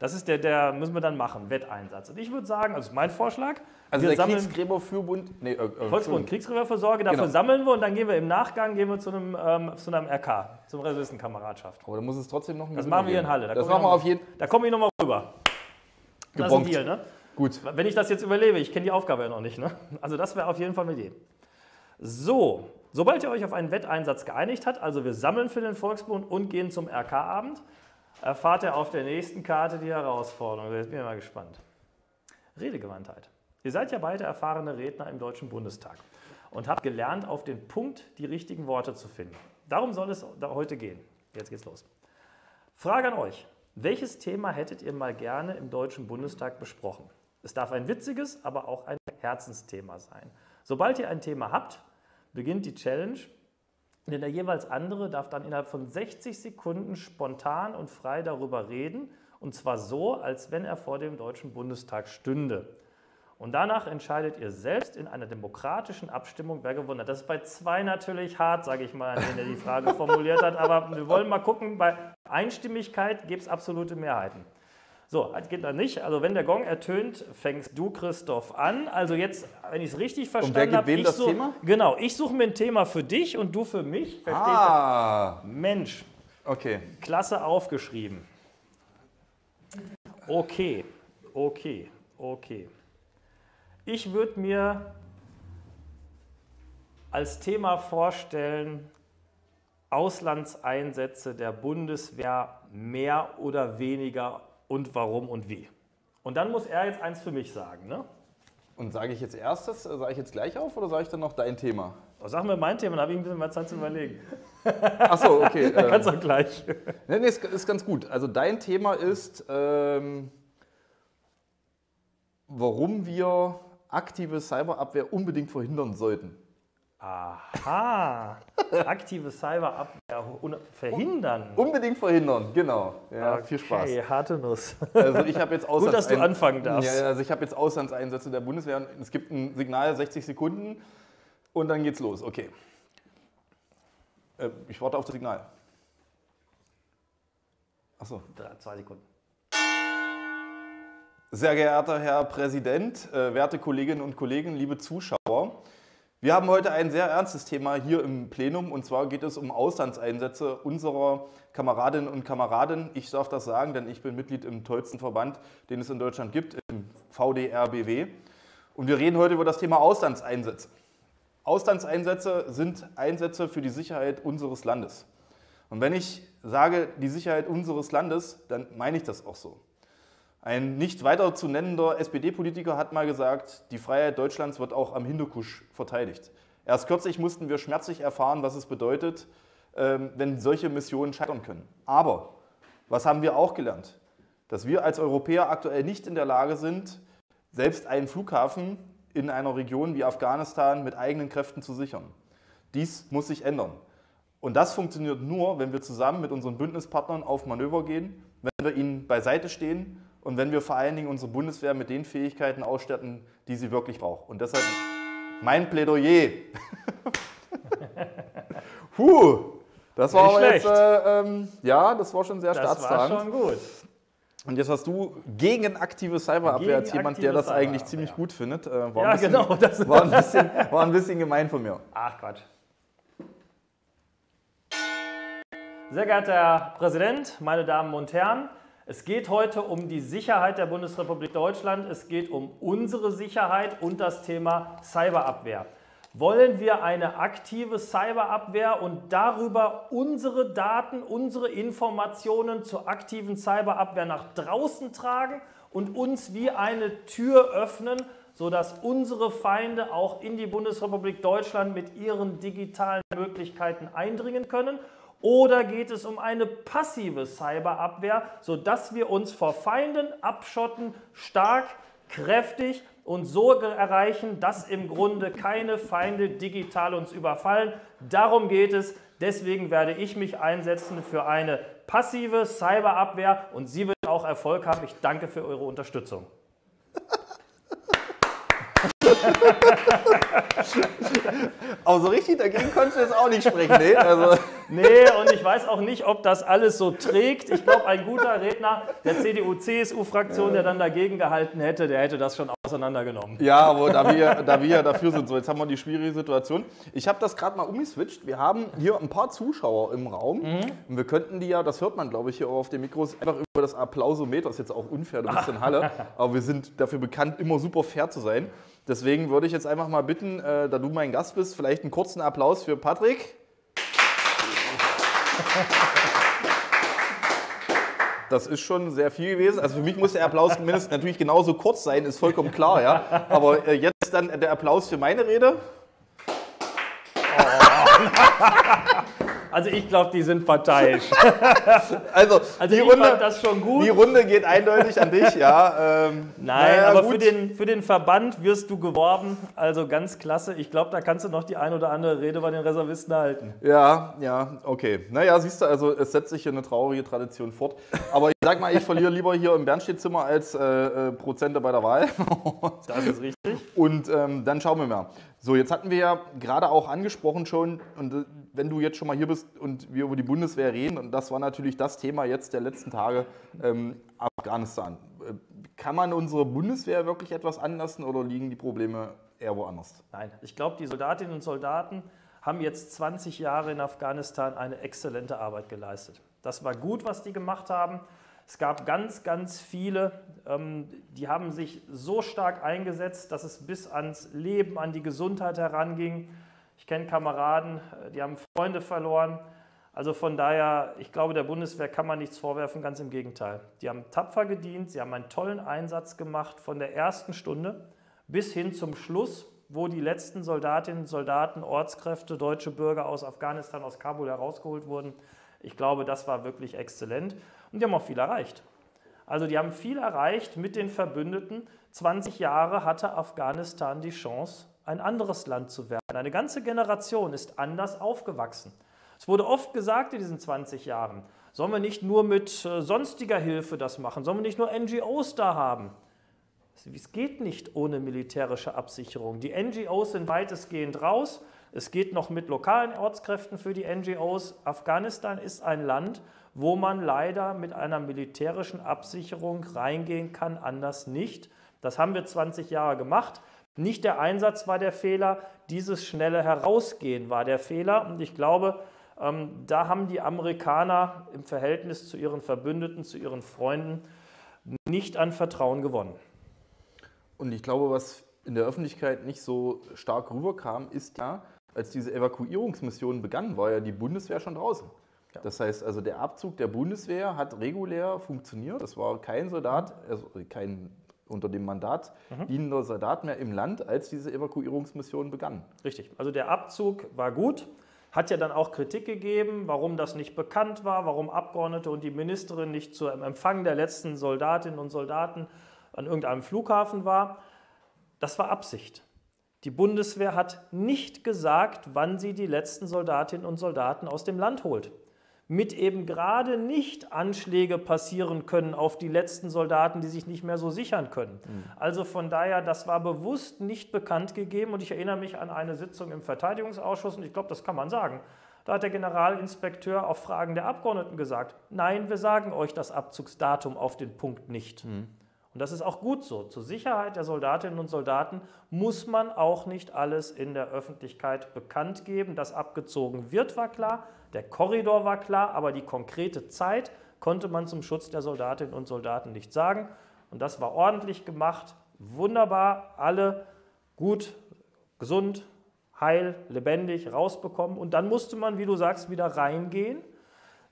Das ist der, der müssen wir dann machen, Wetteinsatz. Und ich würde sagen, also mein Vorschlag, Also wir der sammeln Kriegsgräberfürbund. Nee, äh, äh, Volksbund Kriegsgräberversorge, dafür Genau. sammeln wir und dann gehen wir im Nachgang gehen wir zu einem, ähm, zu einem RK, zum Reservistenkameradschaft. Aber da muss es trotzdem noch einen Das machen wir hier in. Halle. Da Das kommen machen wir auf jeden Da komme ich nochmal rüber. Das ist ein. Deal, ne? Gut. Wenn ich das jetzt überlebe, ich kenne die Aufgabe ja noch nicht. Ne? Also das wäre auf jeden Fall mit jedem. So, sobald ihr euch auf einen Wetteinsatz geeinigt habt, also wir sammeln für den Volksbund und gehen zum RK-Abend, erfahrt ihr auf der nächsten Karte die Herausforderung. Jetzt bin ich mal gespannt. Redegewandtheit. Ihr seid ja beide erfahrene Redner im Deutschen Bundestag und habt gelernt, auf den Punkt die richtigen Worte zu finden. Darum soll es heute gehen. Jetzt geht's los. Frage an euch. Welches Thema hättet ihr mal gerne im Deutschen Bundestag besprochen? Es darf ein witziges, aber auch ein Herzensthema sein. Sobald ihr ein Thema habt, beginnt die Challenge, denn der jeweils andere darf dann innerhalb von 60 Sekunden spontan und frei darüber reden, und zwar so, als wenn er vor dem Deutschen Bundestag stünde. Und danach entscheidet ihr selbst in einer demokratischen Abstimmung, wer gewonnen hat. Das ist bei zwei natürlich hart, sage ich mal, an den er die Frage formuliert hat. Aber wir wollen mal gucken, bei Einstimmigkeit gibt es absolute Mehrheiten. So, das geht dann nicht. Also wenn der Gong ertönt, fängst du, Christoph, an. Also jetzt, wenn ich es richtig verstanden habe, ich das such- Thema? Genau, ich suche mir ein Thema für dich und du für mich. Versteht Ah, ihr? Mensch, okay. klasse aufgeschrieben. Okay, okay, okay. Ich würde mir als Thema vorstellen, Auslandseinsätze der Bundeswehr mehr oder weniger und warum und wie. Und dann muss er jetzt eins für mich sagen. Ne? Und sage ich jetzt erstes, äh, sage ich jetzt gleich auf oder sage ich dann noch dein Thema? Sag mir mein Thema, dann habe ich ein bisschen mehr Zeit zu überlegen. Achso, okay. ähm, Kannst du gleich. nee, nee, ist, ist ganz gut. Also dein Thema ist, ähm, warum wir aktive Cyberabwehr unbedingt verhindern sollten. Aha, aktive Cyberabwehr un- verhindern. Unbedingt verhindern, genau. Ja, viel Spaß. Okay, harte Nuss. Also ich habe jetzt Gut, dass du anfangen darfst. Ja, also ich habe jetzt Auslandseinsätze der Bundeswehr. und Es gibt ein Signal, 60 Sekunden und dann geht's los. Okay. Äh, ich warte auf das Signal. Achso. Zwei Sekunden. Sehr geehrter Herr Präsident, äh, werte Kolleginnen und Kollegen, liebe Zuschauer. Wir haben heute ein sehr ernstes Thema hier im Plenum und zwar geht es um Auslandseinsätze unserer Kameradinnen und Kameraden. Ich darf das sagen, denn ich bin Mitglied im tollsten Verband, den es in Deutschland gibt, im VDRBW. Und wir reden heute über das Thema Auslandseinsätze. Auslandseinsätze sind Einsätze für die Sicherheit unseres Landes. Und wenn ich sage die Sicherheit unseres Landes, dann meine ich das auch so. Ein nicht weiter zu nennender SPD-Politiker hat mal gesagt, die Freiheit Deutschlands wird auch am Hindukusch verteidigt. Erst kürzlich mussten wir schmerzlich erfahren, was es bedeutet, ähm, wenn solche Missionen scheitern können. Aber was haben wir auch gelernt? Dass wir als Europäer aktuell nicht in der Lage sind, selbst einen Flughafen in einer Region wie Afghanistan mit eigenen Kräften zu sichern. Dies muss sich ändern. Und das funktioniert nur, wenn wir zusammen mit unseren Bündnispartnern auf Manöver gehen, wenn wir ihnen beiseite stehen und wenn wir vor allen Dingen unsere Bundeswehr mit den Fähigkeiten ausstatten, die sie wirklich braucht. Und deshalb mein Plädoyer. Puh, das war Nicht aber jetzt, äh, ähm, ja, das war schon sehr Das war staatstragend. schon gut. Und jetzt hast du gegen aktive Cyberabwehr als jemand, der das eigentlich ziemlich gut findet. Äh, war Ja, bisschen, genau, das- war, ein bisschen, war ein bisschen gemein von mir. Ach Quatsch. Sehr geehrter Herr Präsident, meine Damen und Herren, es geht heute um die Sicherheit der Bundesrepublik Deutschland. Es geht um unsere Sicherheit und das Thema Cyberabwehr. Wollen wir eine aktive Cyberabwehr und darüber unsere Daten, unsere Informationen zur aktiven Cyberabwehr nach draußen tragen und uns wie eine Tür öffnen, sodass unsere Feinde auch in die Bundesrepublik Deutschland mit ihren digitalen Möglichkeiten eindringen können? Oder geht es um eine passive Cyberabwehr, sodass wir uns vor Feinden abschotten, stark, kräftig und so erreichen, dass im Grunde keine Feinde digital uns überfallen? Darum geht es. Deswegen werde ich mich einsetzen für eine passive Cyberabwehr und sie wird auch Erfolg haben. Ich danke für eure Unterstützung. Aber so richtig dagegen konntest du jetzt auch nicht sprechen. Nee? Also, Nee, und ich weiß auch nicht, ob das alles so trägt. Ich glaube, ein guter Redner der CDU-CSU-Fraktion, der dann dagegen gehalten hätte, der hätte das schon auseinandergenommen. ja, aber da wir, da wir ja dafür sind, so jetzt haben wir die schwierige Situation. Ich habe das gerade mal umgeswitcht. Wir haben hier ein paar Zuschauer im Raum. Und wir könnten die ja, das hört man glaube ich hier auch auf den Mikros, einfach über das Applausometer, das ist jetzt auch unfair, du bist in Halle, aber wir sind dafür bekannt, immer super fair zu sein. Deswegen würde ich jetzt einfach mal bitten, äh, da du mein Gast bist, vielleicht einen kurzen Applaus für Patrick. Das ist schon sehr viel gewesen. Also für mich muss der Applaus zumindest natürlich genauso kurz sein, ist vollkommen klar, ja. Aber äh, jetzt dann der Applaus für meine Rede. Also ich glaube, die sind parteiisch. Also, Also die, ich Runde, fand das schon gut. die Runde geht eindeutig an dich, ja. Ähm, Nein, naja, aber gut. für den, für den Verband wirst du geworben. Also ganz klasse. Ich glaube, da kannst du noch die ein oder andere Rede bei den Reservisten halten. Ja, ja, okay. Naja, siehst du, also es setzt sich hier eine traurige Tradition fort. Aber ich sag mal, ich verliere lieber hier im Bernstedtzimmer als äh, äh, Prozente bei der Wahl. Das ist richtig. Und ähm, dann schauen wir mal. So, jetzt hatten wir ja gerade auch angesprochen schon, und äh, wenn du jetzt schon mal hier bist und wir über die Bundeswehr reden, und das war natürlich das Thema jetzt der letzten Tage, ähm, Afghanistan. Äh, Kann man unsere Bundeswehr wirklich etwas anlassen oder liegen die Probleme eher woanders? Nein, ich glaube, die Soldatinnen und Soldaten haben jetzt 20 Jahre in Afghanistan eine exzellente Arbeit geleistet. Das war gut, was die gemacht haben. Es gab ganz, ganz viele, ähm, die haben sich so stark eingesetzt, dass es bis ans Leben, an die Gesundheit heranging. Ich kenne Kameraden, äh, die haben Freunde verloren. Also von daher, ich glaube, der Bundeswehr kann man nichts vorwerfen, ganz im Gegenteil. Die haben tapfer gedient, sie haben einen tollen Einsatz gemacht von der ersten Stunde bis hin zum Schluss, wo die letzten Soldatinnen, Soldaten, Ortskräfte, deutsche Bürger aus Afghanistan, aus Kabul herausgeholt wurden. Ich glaube, das war wirklich exzellent. Und die haben auch viel erreicht. Also die haben viel erreicht mit den Verbündeten. 20 Jahre hatte Afghanistan die Chance, ein anderes Land zu werden. Eine ganze Generation ist anders aufgewachsen. Es wurde oft gesagt in diesen 20 Jahren, sollen wir nicht nur mit äh, sonstiger Hilfe das machen, sollen wir nicht nur NGOs da haben. Es geht nicht ohne militärische Absicherung. Die NGOs sind weitestgehend raus. Es geht noch mit lokalen Ortskräften für die NGOs. Afghanistan ist ein Land, wo man leider mit einer militärischen Absicherung reingehen kann, anders nicht. Das haben wir 20 Jahre gemacht. Nicht der Einsatz war der Fehler, dieses schnelle Herausgehen war der Fehler. Und ich glaube, ähm, da haben die Amerikaner im Verhältnis zu ihren Verbündeten, zu ihren Freunden nicht an Vertrauen gewonnen. Und ich glaube, was in der Öffentlichkeit nicht so stark rüberkam, ist ja, als diese Evakuierungsmission begann, war ja die Bundeswehr schon draußen. Ja. Das heißt also, der Abzug der Bundeswehr hat regulär funktioniert. Es war kein Soldat, also kein unter dem Mandat mhm. dienender Soldat mehr im Land, als diese Evakuierungsmission begann. Richtig. Also der Abzug war gut. Hat ja dann auch Kritik gegeben, warum das nicht bekannt war, warum Abgeordnete und die Ministerin nicht zum Empfang der letzten Soldatinnen und Soldaten an irgendeinem Flughafen war. Das war Absicht. Die Bundeswehr hat nicht gesagt, wann sie die letzten Soldatinnen und Soldaten aus dem Land holt mit eben gerade nicht Anschläge passieren können auf die letzten Soldaten, die sich nicht mehr so sichern können. Mhm. Also von daher, das war bewusst nicht bekannt gegeben und ich erinnere mich an eine Sitzung im Verteidigungsausschuss und ich glaube, das kann man sagen. Da hat der Generalinspekteur auf Fragen der Abgeordneten gesagt, nein, wir sagen euch das Abzugsdatum auf den Punkt nicht. Mhm. Und das ist auch gut so. Zur Sicherheit der Soldatinnen und Soldaten muss man auch nicht alles in der Öffentlichkeit bekannt geben. Dass abgezogen wird, war klar. Der Korridor war klar, aber die konkrete Zeit konnte man zum Schutz der Soldatinnen und Soldaten nicht sagen. Und das war ordentlich gemacht, wunderbar, alle gut, gesund, heil, lebendig rausbekommen. Und dann musste man, wie du sagst, wieder reingehen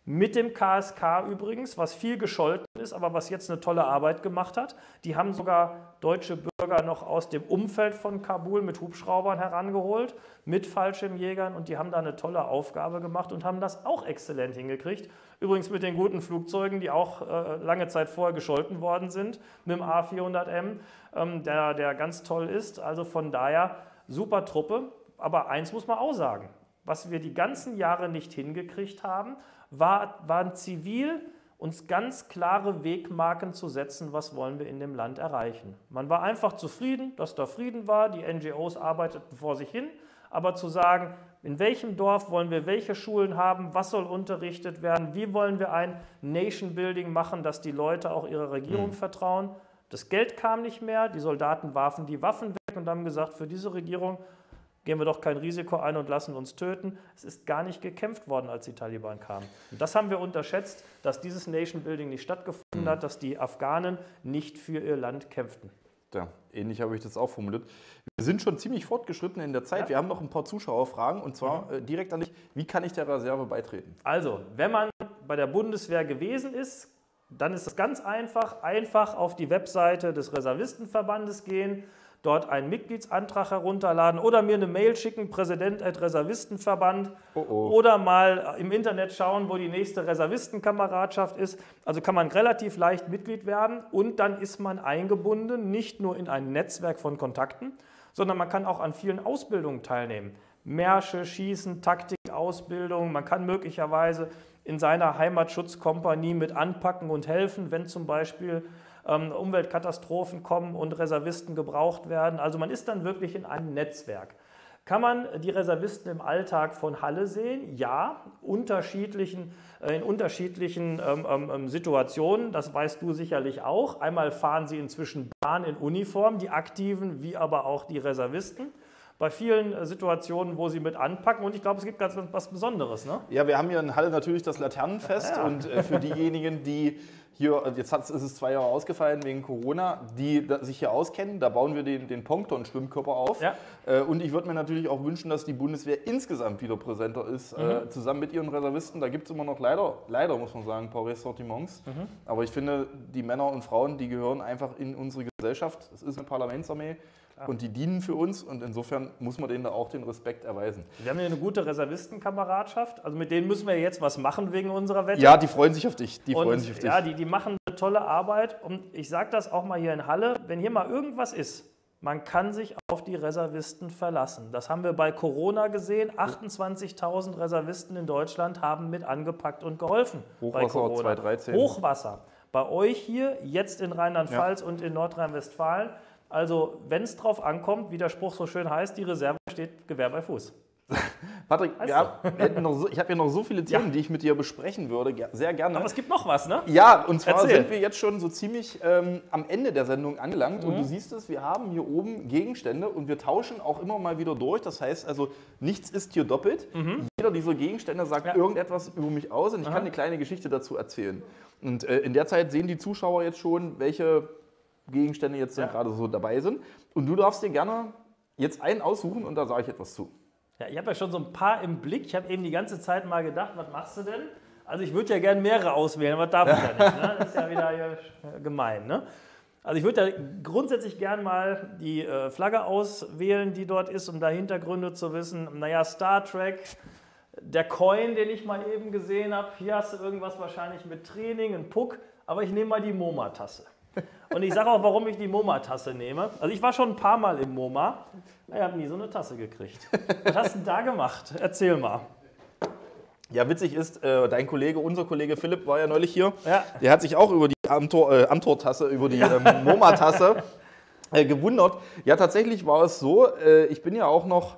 mit dem KSK übrigens, was viel gescholten ist, aber was jetzt eine tolle Arbeit gemacht hat. Die haben sogar deutsche Bürger noch aus dem Umfeld von Kabul mit Hubschraubern herangeholt, mit Fallschirmjägern und die haben da eine tolle Aufgabe gemacht und haben das auch exzellent hingekriegt. Übrigens mit den guten Flugzeugen, die auch äh, lange Zeit vorher gescholten worden sind, mit dem A400M, ähm, der, der ganz toll ist. Also von daher super Truppe. Aber eins muss man auch sagen, was wir die ganzen Jahre nicht hingekriegt haben, war, waren zivil uns ganz klare Wegmarken zu setzen, was wollen wir in dem Land erreichen. Man war einfach zufrieden, dass da Frieden war, die NGOs arbeiteten vor sich hin, aber zu sagen, in welchem Dorf wollen wir welche Schulen haben, was soll unterrichtet werden, wie wollen wir ein Nation Building machen, dass die Leute auch ihrer Regierung mhm. vertrauen. Das Geld kam nicht mehr, die Soldaten warfen die Waffen weg und haben gesagt, für diese Regierung gehen wir doch kein Risiko ein und lassen uns töten. Es ist gar nicht gekämpft worden, als die Taliban kamen. Und das haben wir unterschätzt, dass dieses Nation Building nicht stattgefunden mhm. hat, dass die Afghanen nicht für ihr Land kämpften. Ja, ähnlich habe ich das auch formuliert. Wir sind schon ziemlich fortgeschritten in der Zeit. Ja. Wir haben noch ein paar Zuschauerfragen und zwar mhm. äh, direkt an dich. Wie kann ich der Reserve beitreten? Also, wenn man bei der Bundeswehr gewesen ist, dann ist es ganz einfach. Einfach auf die Webseite des Reservistenverbandes gehen dort einen Mitgliedsantrag herunterladen oder mir eine Mail schicken, Präsident at Reservistenverband oh oh. oder mal im Internet schauen, wo die nächste Reservistenkameradschaft ist. Also kann man relativ leicht Mitglied werden und dann ist man eingebunden, nicht nur in ein Netzwerk von Kontakten, sondern man kann auch an vielen Ausbildungen teilnehmen. Märsche, Schießen, Taktikausbildung. Man kann möglicherweise in seiner Heimatschutzkompanie mit anpacken und helfen, wenn zum Beispiel Umweltkatastrophen kommen und Reservisten gebraucht werden. Also man ist dann wirklich in einem Netzwerk. Kann man die Reservisten im Alltag von Halle sehen? Ja, unterschiedlichen, äh, in unterschiedlichen ähm, ähm, ähm, Situationen. Das weißt du sicherlich auch. Einmal fahren sie inzwischen Bahn in Uniform, die Aktiven wie aber auch die Reservisten bei vielen äh, Situationen, wo sie mit anpacken. Und ich glaube, es gibt ganz was Besonderes. Ne? Ja, wir haben hier in Halle natürlich das Laternenfest. Ja. Und äh, für diejenigen, die hier, äh, jetzt ist es zwei Jahre ausgefallen wegen Corona, die sich hier auskennen, da bauen wir den, den Ponton-Schwimmkörper auf. Ja. Äh, und ich würde mir natürlich auch wünschen, dass die Bundeswehr insgesamt wieder präsenter ist, mhm. äh, zusammen mit ihren Reservisten. Da gibt es immer noch leider, leider muss man sagen, ein paar Ressortiments. Mhm. Aber ich finde, die Männer und Frauen, die gehören einfach in unsere Gesellschaft. Es ist eine Parlamentsarmee. Und die dienen für uns und insofern muss man denen da auch den Respekt erweisen. Wir haben hier eine gute Reservistenkameradschaft. Also mit denen müssen wir jetzt was machen wegen unserer Wette. Ja, die freuen sich auf dich. Die und, freuen sich auf dich. Ja, die, die machen eine tolle Arbeit. Und ich sage das auch mal hier in Halle, wenn hier mal irgendwas ist, man kann sich auf die Reservisten verlassen. Das haben wir bei Corona gesehen. 28.000 Reservisten in Deutschland haben mit angepackt und geholfen. Hochwasser 2013. Hochwasser. Bei euch hier, jetzt in Rheinland-Pfalz ja. und in Nordrhein-Westfalen, also, wenn es drauf ankommt, wie der Spruch so schön heißt, die Reserve steht Gewehr bei Fuß. Patrick, ja, so, ich habe ja noch so viele Themen, ja. die ich mit dir besprechen würde, sehr gerne. Aber es gibt noch was, ne? Ja, und zwar Erzähl. sind wir jetzt schon so ziemlich ähm, am Ende der Sendung angelangt. Mhm. Und du siehst es, wir haben hier oben Gegenstände und wir tauschen auch immer mal wieder durch. Das heißt also, nichts ist hier doppelt. Mhm. Jeder dieser Gegenstände sagt ja. irgendetwas über mich aus und ich Aha. kann eine kleine Geschichte dazu erzählen. Und äh, in der Zeit sehen die Zuschauer jetzt schon, welche Gegenstände jetzt ja. gerade so dabei sind. Und du darfst dir gerne jetzt einen aussuchen und da sage ich etwas zu. Ja, ich habe ja schon so ein paar im Blick. Ich habe eben die ganze Zeit mal gedacht, was machst du denn? Also ich würde ja gerne mehrere auswählen, aber darf ich ja nicht. Ne? Das ist ja wieder gemein. Ne? Also ich würde ja grundsätzlich gern mal die äh, Flagge auswählen, die dort ist, um da Hintergründe zu wissen. Naja, Star Trek, der Coin, den ich mal eben gesehen habe, hier hast du irgendwas wahrscheinlich mit Training, ein Puck, aber ich nehme mal die MoMA-Tasse. Und ich sage auch, warum ich die MoMA-Tasse nehme. Also ich war schon ein paar Mal im MoMA, ich habe nie so eine Tasse gekriegt. Was hast du denn da gemacht? Erzähl mal. Ja, witzig ist, äh, dein Kollege, unser Kollege Philipp war ja neulich hier. Ja. Der hat sich auch über die äh, Amtor-Tasse, über die ähm, MoMA-Tasse äh, gewundert. Ja, tatsächlich war es so, äh, ich bin ja auch noch äh,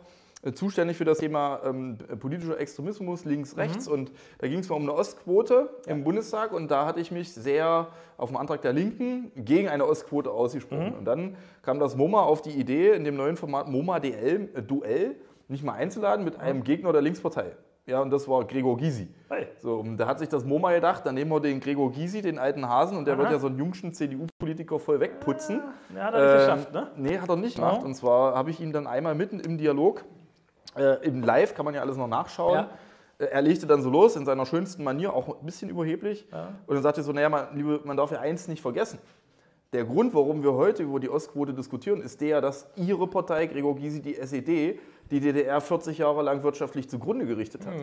zuständig für das Thema ähm, politischer Extremismus links, rechts. Und da ging es mal um eine Ostquote im Bundestag. Und da hatte ich mich sehr auf dem Antrag der Linken gegen eine Ostquote ausgesprochen. Und dann kam das MoMA auf die Idee, in dem neuen Format MoMA DL, äh, Duell nicht mal einzuladen mit einem Gegner der Linkspartei. Ja, und das war Gregor Gysi. Hey. So, und da hat sich das MoMA gedacht, dann nehmen wir den Gregor Gysi, den alten Hasen, und der Aha. wird ja so einen jungschen CDU-Politiker voll wegputzen. Ja, hat er nicht Ähm, geschafft, ne? Nee, hat er nicht gemacht. Und zwar habe ich ihn dann einmal mitten im Dialog, äh, im Live, kann man ja alles noch nachschauen. Ja. Äh, Er legte dann so los in seiner schönsten Manier, auch ein bisschen überheblich. Und dann sagte er so, naja, man, liebe, man darf ja eins nicht vergessen. Der Grund, warum wir heute über die Ostquote diskutieren, ist der, dass Ihre Partei, Gregor Gysi, die SED, die DDR 40 Jahre lang wirtschaftlich zugrunde gerichtet hat.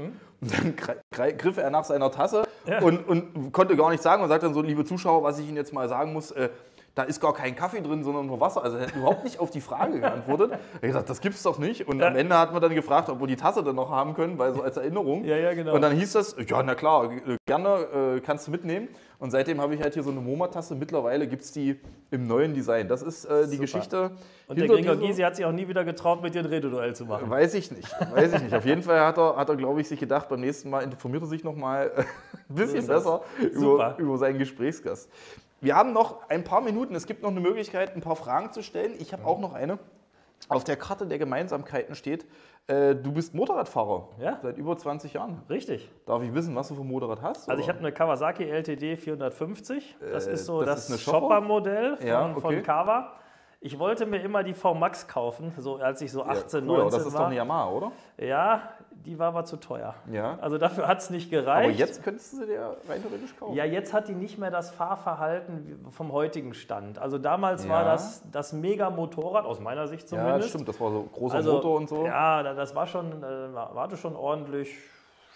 Und dann griff er nach seiner Tasse und, und konnte gar nichts sagen und sagte dann so, liebe Zuschauer, was ich Ihnen jetzt mal sagen muss, äh, da ist gar kein Kaffee drin, sondern nur Wasser. Also er hat überhaupt nicht auf die Frage geantwortet. Er hat gesagt, das gibt's doch nicht. Und am Ende hat man dann gefragt, ob wir die Tasse dann noch haben können, weil so als Erinnerung. Ja, ja, genau. Und dann hieß das, ja, na klar, äh, gerne, äh, kannst du mitnehmen. Und seitdem habe ich halt hier so eine MoMA-Tasse. Mittlerweile gibt es die im neuen Design. Das ist äh, die Super. Geschichte. Und der Gregor Gysi hat sich auch nie wieder getraut, mit dir ein Rededuell zu machen. Weiß ich nicht, weiß ich nicht. Auf jeden Fall hat er, hat er glaube ich, sich gedacht, beim nächsten Mal informiert er sich nochmal ein bisschen besser über, über seinen Gesprächsgast. Wir haben noch ein paar Minuten. Es gibt noch eine Möglichkeit, ein paar Fragen zu stellen. Ich habe auch noch eine. Auf der Karte der Gemeinsamkeiten steht, äh, du bist Motorradfahrer Ja. seit über 20 Jahren. Richtig. Darf ich wissen, was du für ein Motorrad hast? Also ich oder? habe eine Kawasaki LTD 450. Das Äh, ist so das das? Shopper-Modell von, Ja, okay. von Kawa. Ich wollte mir immer die V-Max kaufen, so als ich so 18, cool, aber 19 das ist doch war. eine Yamaha, oder? ja, die war aber zu teuer. Ja. Also dafür hat es nicht gereicht. Aber jetzt könntest du sie dir rein theoretisch kaufen. Ja, jetzt hat die nicht mehr das Fahrverhalten vom heutigen Stand. Also damals Ja. war das das Mega-Motorrad, aus meiner Sicht ja, zumindest. stimmt, das war so großer Also, Motor und so. Ja, da- das war schon, äh, war- hatte schon ordentlich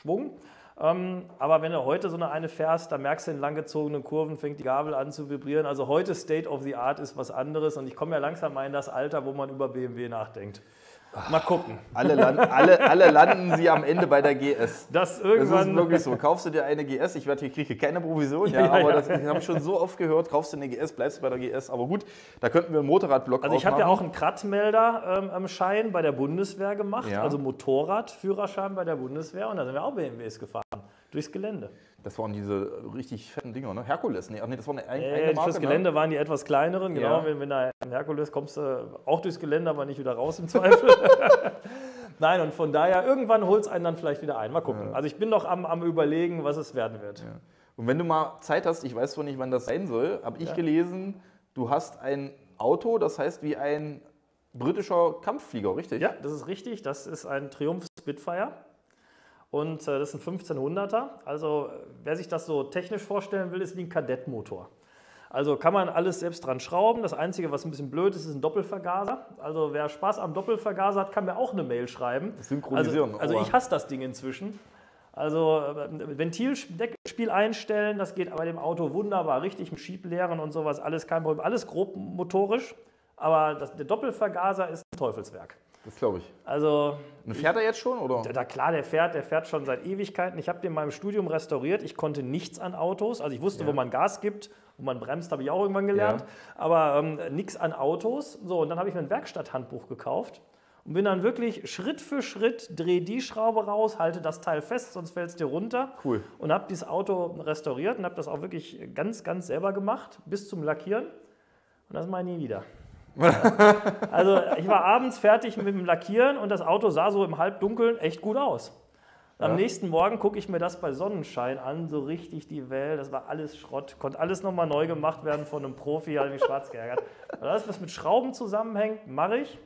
Schwung. Ähm, aber wenn du heute so eine eine fährst, da merkst du in langgezogenen Kurven, fängt die Gabel an zu vibrieren. Also heute State of the Art ist was anderes und ich komme ja langsam mal in das Alter, wo man über BMW nachdenkt. Mal gucken. Alle, land, alle, alle landen sie am Ende bei der GS. Das Das irgendwann. ist wirklich so. Kaufst du dir eine GS, ich werde hier kriege keine Provision, ja, Ja, aber ja. das habe ich schon so oft gehört. Kaufst du eine GS, bleibst du bei der GS. Aber gut, da könnten wir einen Motorradblock Also ich habe ja auch einen Krattmelder ähm, am Schein bei der Bundeswehr gemacht, Ja. also Motorradführerschein bei der Bundeswehr und da sind wir auch BMWs gefahren, durchs Gelände. Das waren diese richtig fetten Dinger, ne? Herkules, ach nee das war eine Äh, eigene Marke, fürs Gelände waren die etwas kleineren, genau. Ja. Wenn, wenn da ein Herkules kommst du auch durchs Gelände, aber nicht wieder raus im Zweifel. Nein, und von daher, irgendwann holt es einen dann vielleicht wieder ein. Mal gucken. Also ich bin noch am, am überlegen, was es werden wird. Ne? Und wenn du mal Zeit hast, ich weiß zwar nicht, wann das sein soll, habe ich Ja. gelesen, du hast ein Auto, das heißt wie ein britischer Kampfflieger, richtig? Ja, das ist richtig. Das ist ein Triumph Spitfire. Und äh, das ist ein 1500er. Also wer sich das so technisch vorstellen will, ist wie ein Kadettmotor. Also kann man alles selbst dran schrauben. Das Einzige, was ein bisschen blöd ist, ist ein Doppelvergaser. Also wer Spaß am Doppelvergaser hat, kann mir auch eine Mail schreiben. Synchronisieren, Also, also ich hasse das Ding inzwischen. Also äh, Ventilspiel einstellen, das geht bei dem Auto wunderbar. Richtig mit Schieblehren und sowas, alles kein Problem. Alles grob motorisch. Aber das, der Doppelvergaser ist ein Teufelswerk. Das glaube ich. Also Und fährt er jetzt schon, oder? da klar, der fährt, der fährt schon seit Ewigkeiten. Ich habe den in meinem Studium restauriert. Ich konnte nichts an Autos. Also ich wusste, Ja. wo man Gas gibt, wo man bremst, habe ich auch irgendwann gelernt. Aber ähm, nichts an Autos. So, und dann habe ich mir ein Werkstatthandbuch gekauft und bin dann wirklich Schritt für Schritt, drehe die Schraube raus, halte das Teil fest, sonst fällt es dir runter. Cool. Und habe dieses Auto restauriert und habe das auch wirklich ganz, ganz selber gemacht, bis zum Lackieren. Und das mache ich nie wieder. Also ich war abends fertig mit dem Lackieren und das Auto sah so im Halbdunkeln echt gut aus. Am Ja. nächsten Morgen gucke ich mir das bei Sonnenschein an, so richtig die Welt, das war alles Schrott, konnte alles nochmal neu gemacht werden von einem Profi, hat mich schwarz geärgert. Alles, was mit Schrauben zusammenhängt, mache ich.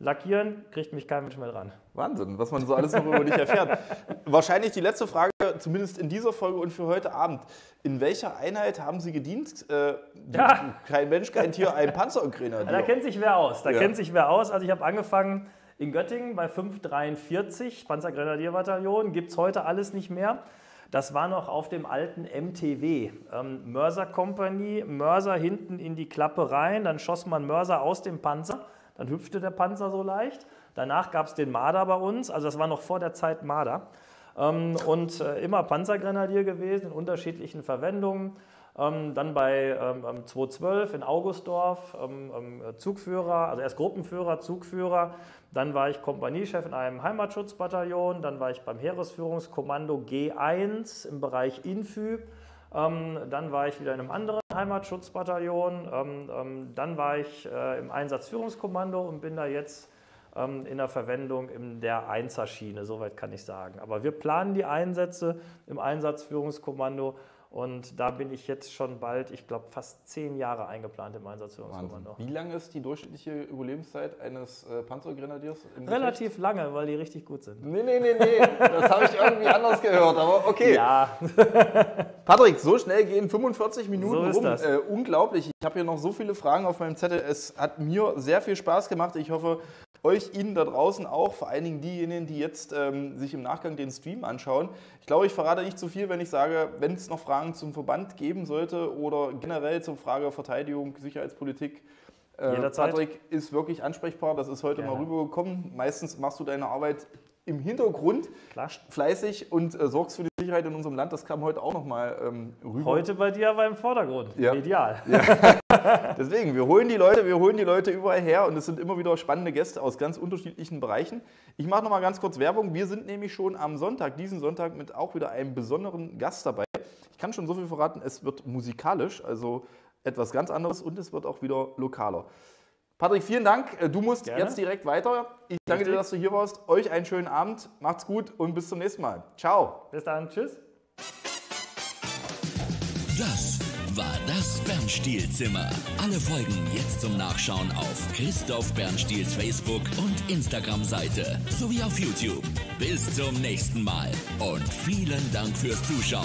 Lackieren kriegt mich kein Mensch mehr dran. Wahnsinn, was man so alles noch über dich erfährt. Wahrscheinlich die letzte Frage, zumindest in dieser Folge und für heute Abend. In welcher Einheit haben Sie gedient? Äh, Ja. Kein Mensch, kein Tier, ein Panzergrenadier. Da kennt sich wer aus. Da Ja. kennt sich wer aus. Also ich habe angefangen in Göttingen bei 543, Panzergrenadierbataillon. Gibt es heute alles nicht mehr. Das war noch auf dem alten MTW, ähm, Mörser Company. Mörser hinten in die Klappe rein, dann schoss man Mörser aus dem Panzer. Dann hüpfte der Panzer so leicht. Danach gab es den Marder bei uns, also das war noch vor der Zeit Marder. Ähm, und äh, immer Panzergrenadier gewesen in unterschiedlichen Verwendungen. Ähm, dann bei ähm, ähm, 212 in Augustdorf ähm, ähm, Zugführer, also erst Gruppenführer, Zugführer. Dann war ich Kompaniechef in einem Heimatschutzbataillon. Dann war ich beim Heeresführungskommando G1 im Bereich Infü. Ähm, dann war ich wieder in einem anderen Heimatschutzbataillon. Ähm, ähm, dann war ich äh, im Einsatzführungskommando und bin da jetzt ähm, in der Verwendung in der Einzerschiene, soweit kann ich sagen. Aber wir planen die Einsätze im Einsatzführungskommando und da bin ich jetzt schon bald, ich glaube, fast zehn Jahre eingeplant im Wahnsinn. Einsatzführungskommando. Wie lange ist die durchschnittliche Überlebenszeit eines äh, Panzergrenadiers? Im Relativ lange, weil die richtig gut sind. Gefecht? Nee, nee, nee, nee. Das habe ich irgendwie anders gehört, aber okay. Ja, Patrick, so schnell gehen 45 Minuten So rum. Äh, unglaublich. Ich habe hier noch so viele Fragen auf meinem Zettel. Es hat mir sehr viel Spaß gemacht. Ich hoffe, euch, Ihnen da draußen auch, vor allen Dingen diejenigen, die jetzt ähm, sich im Nachgang den Stream anschauen. Ich glaube, ich verrate nicht zu viel, wenn ich sage, wenn es noch Fragen zum Verband geben sollte oder generell zur Frage Verteidigung, Sicherheitspolitik. Äh. Patrick ist wirklich ansprechbar. Das ist heute mal Gerne. rübergekommen. Meistens machst du deine Arbeit im Hintergrund klar. fleißig und äh, sorgst für die Sicherheit in unserem Land. Das kam heute auch nochmal ähm, rüber. Heute bei dir aber im Vordergrund. Ja. Ideal. Deswegen, wir holen die Leute, wir holen die Leute überall her und es sind immer wieder spannende Gäste aus ganz unterschiedlichen Bereichen. Ich mache nochmal ganz kurz Werbung. Wir sind nämlich schon am Sonntag, diesen Sonntag, mit auch wieder einem besonderen Gast dabei. Ich kann schon so viel verraten, es wird musikalisch, also etwas ganz anderes und es wird auch wieder lokaler. Patrick, vielen Dank. Äh, Du musst Gerne. jetzt direkt weiter. Ich danke dir, Richtig. dass du hier warst. Euch einen schönen Abend. Macht's gut und bis zum nächsten Mal. Ciao. Bis dann. Tschüss. Das war das Bernstiel-Zimmer. Alle Folgen jetzt zum Nachschauen auf Christoph Bernstiels Facebook und Instagram-Seite sowie auf YouTube. Bis zum nächsten Mal und vielen Dank fürs Zuschauen.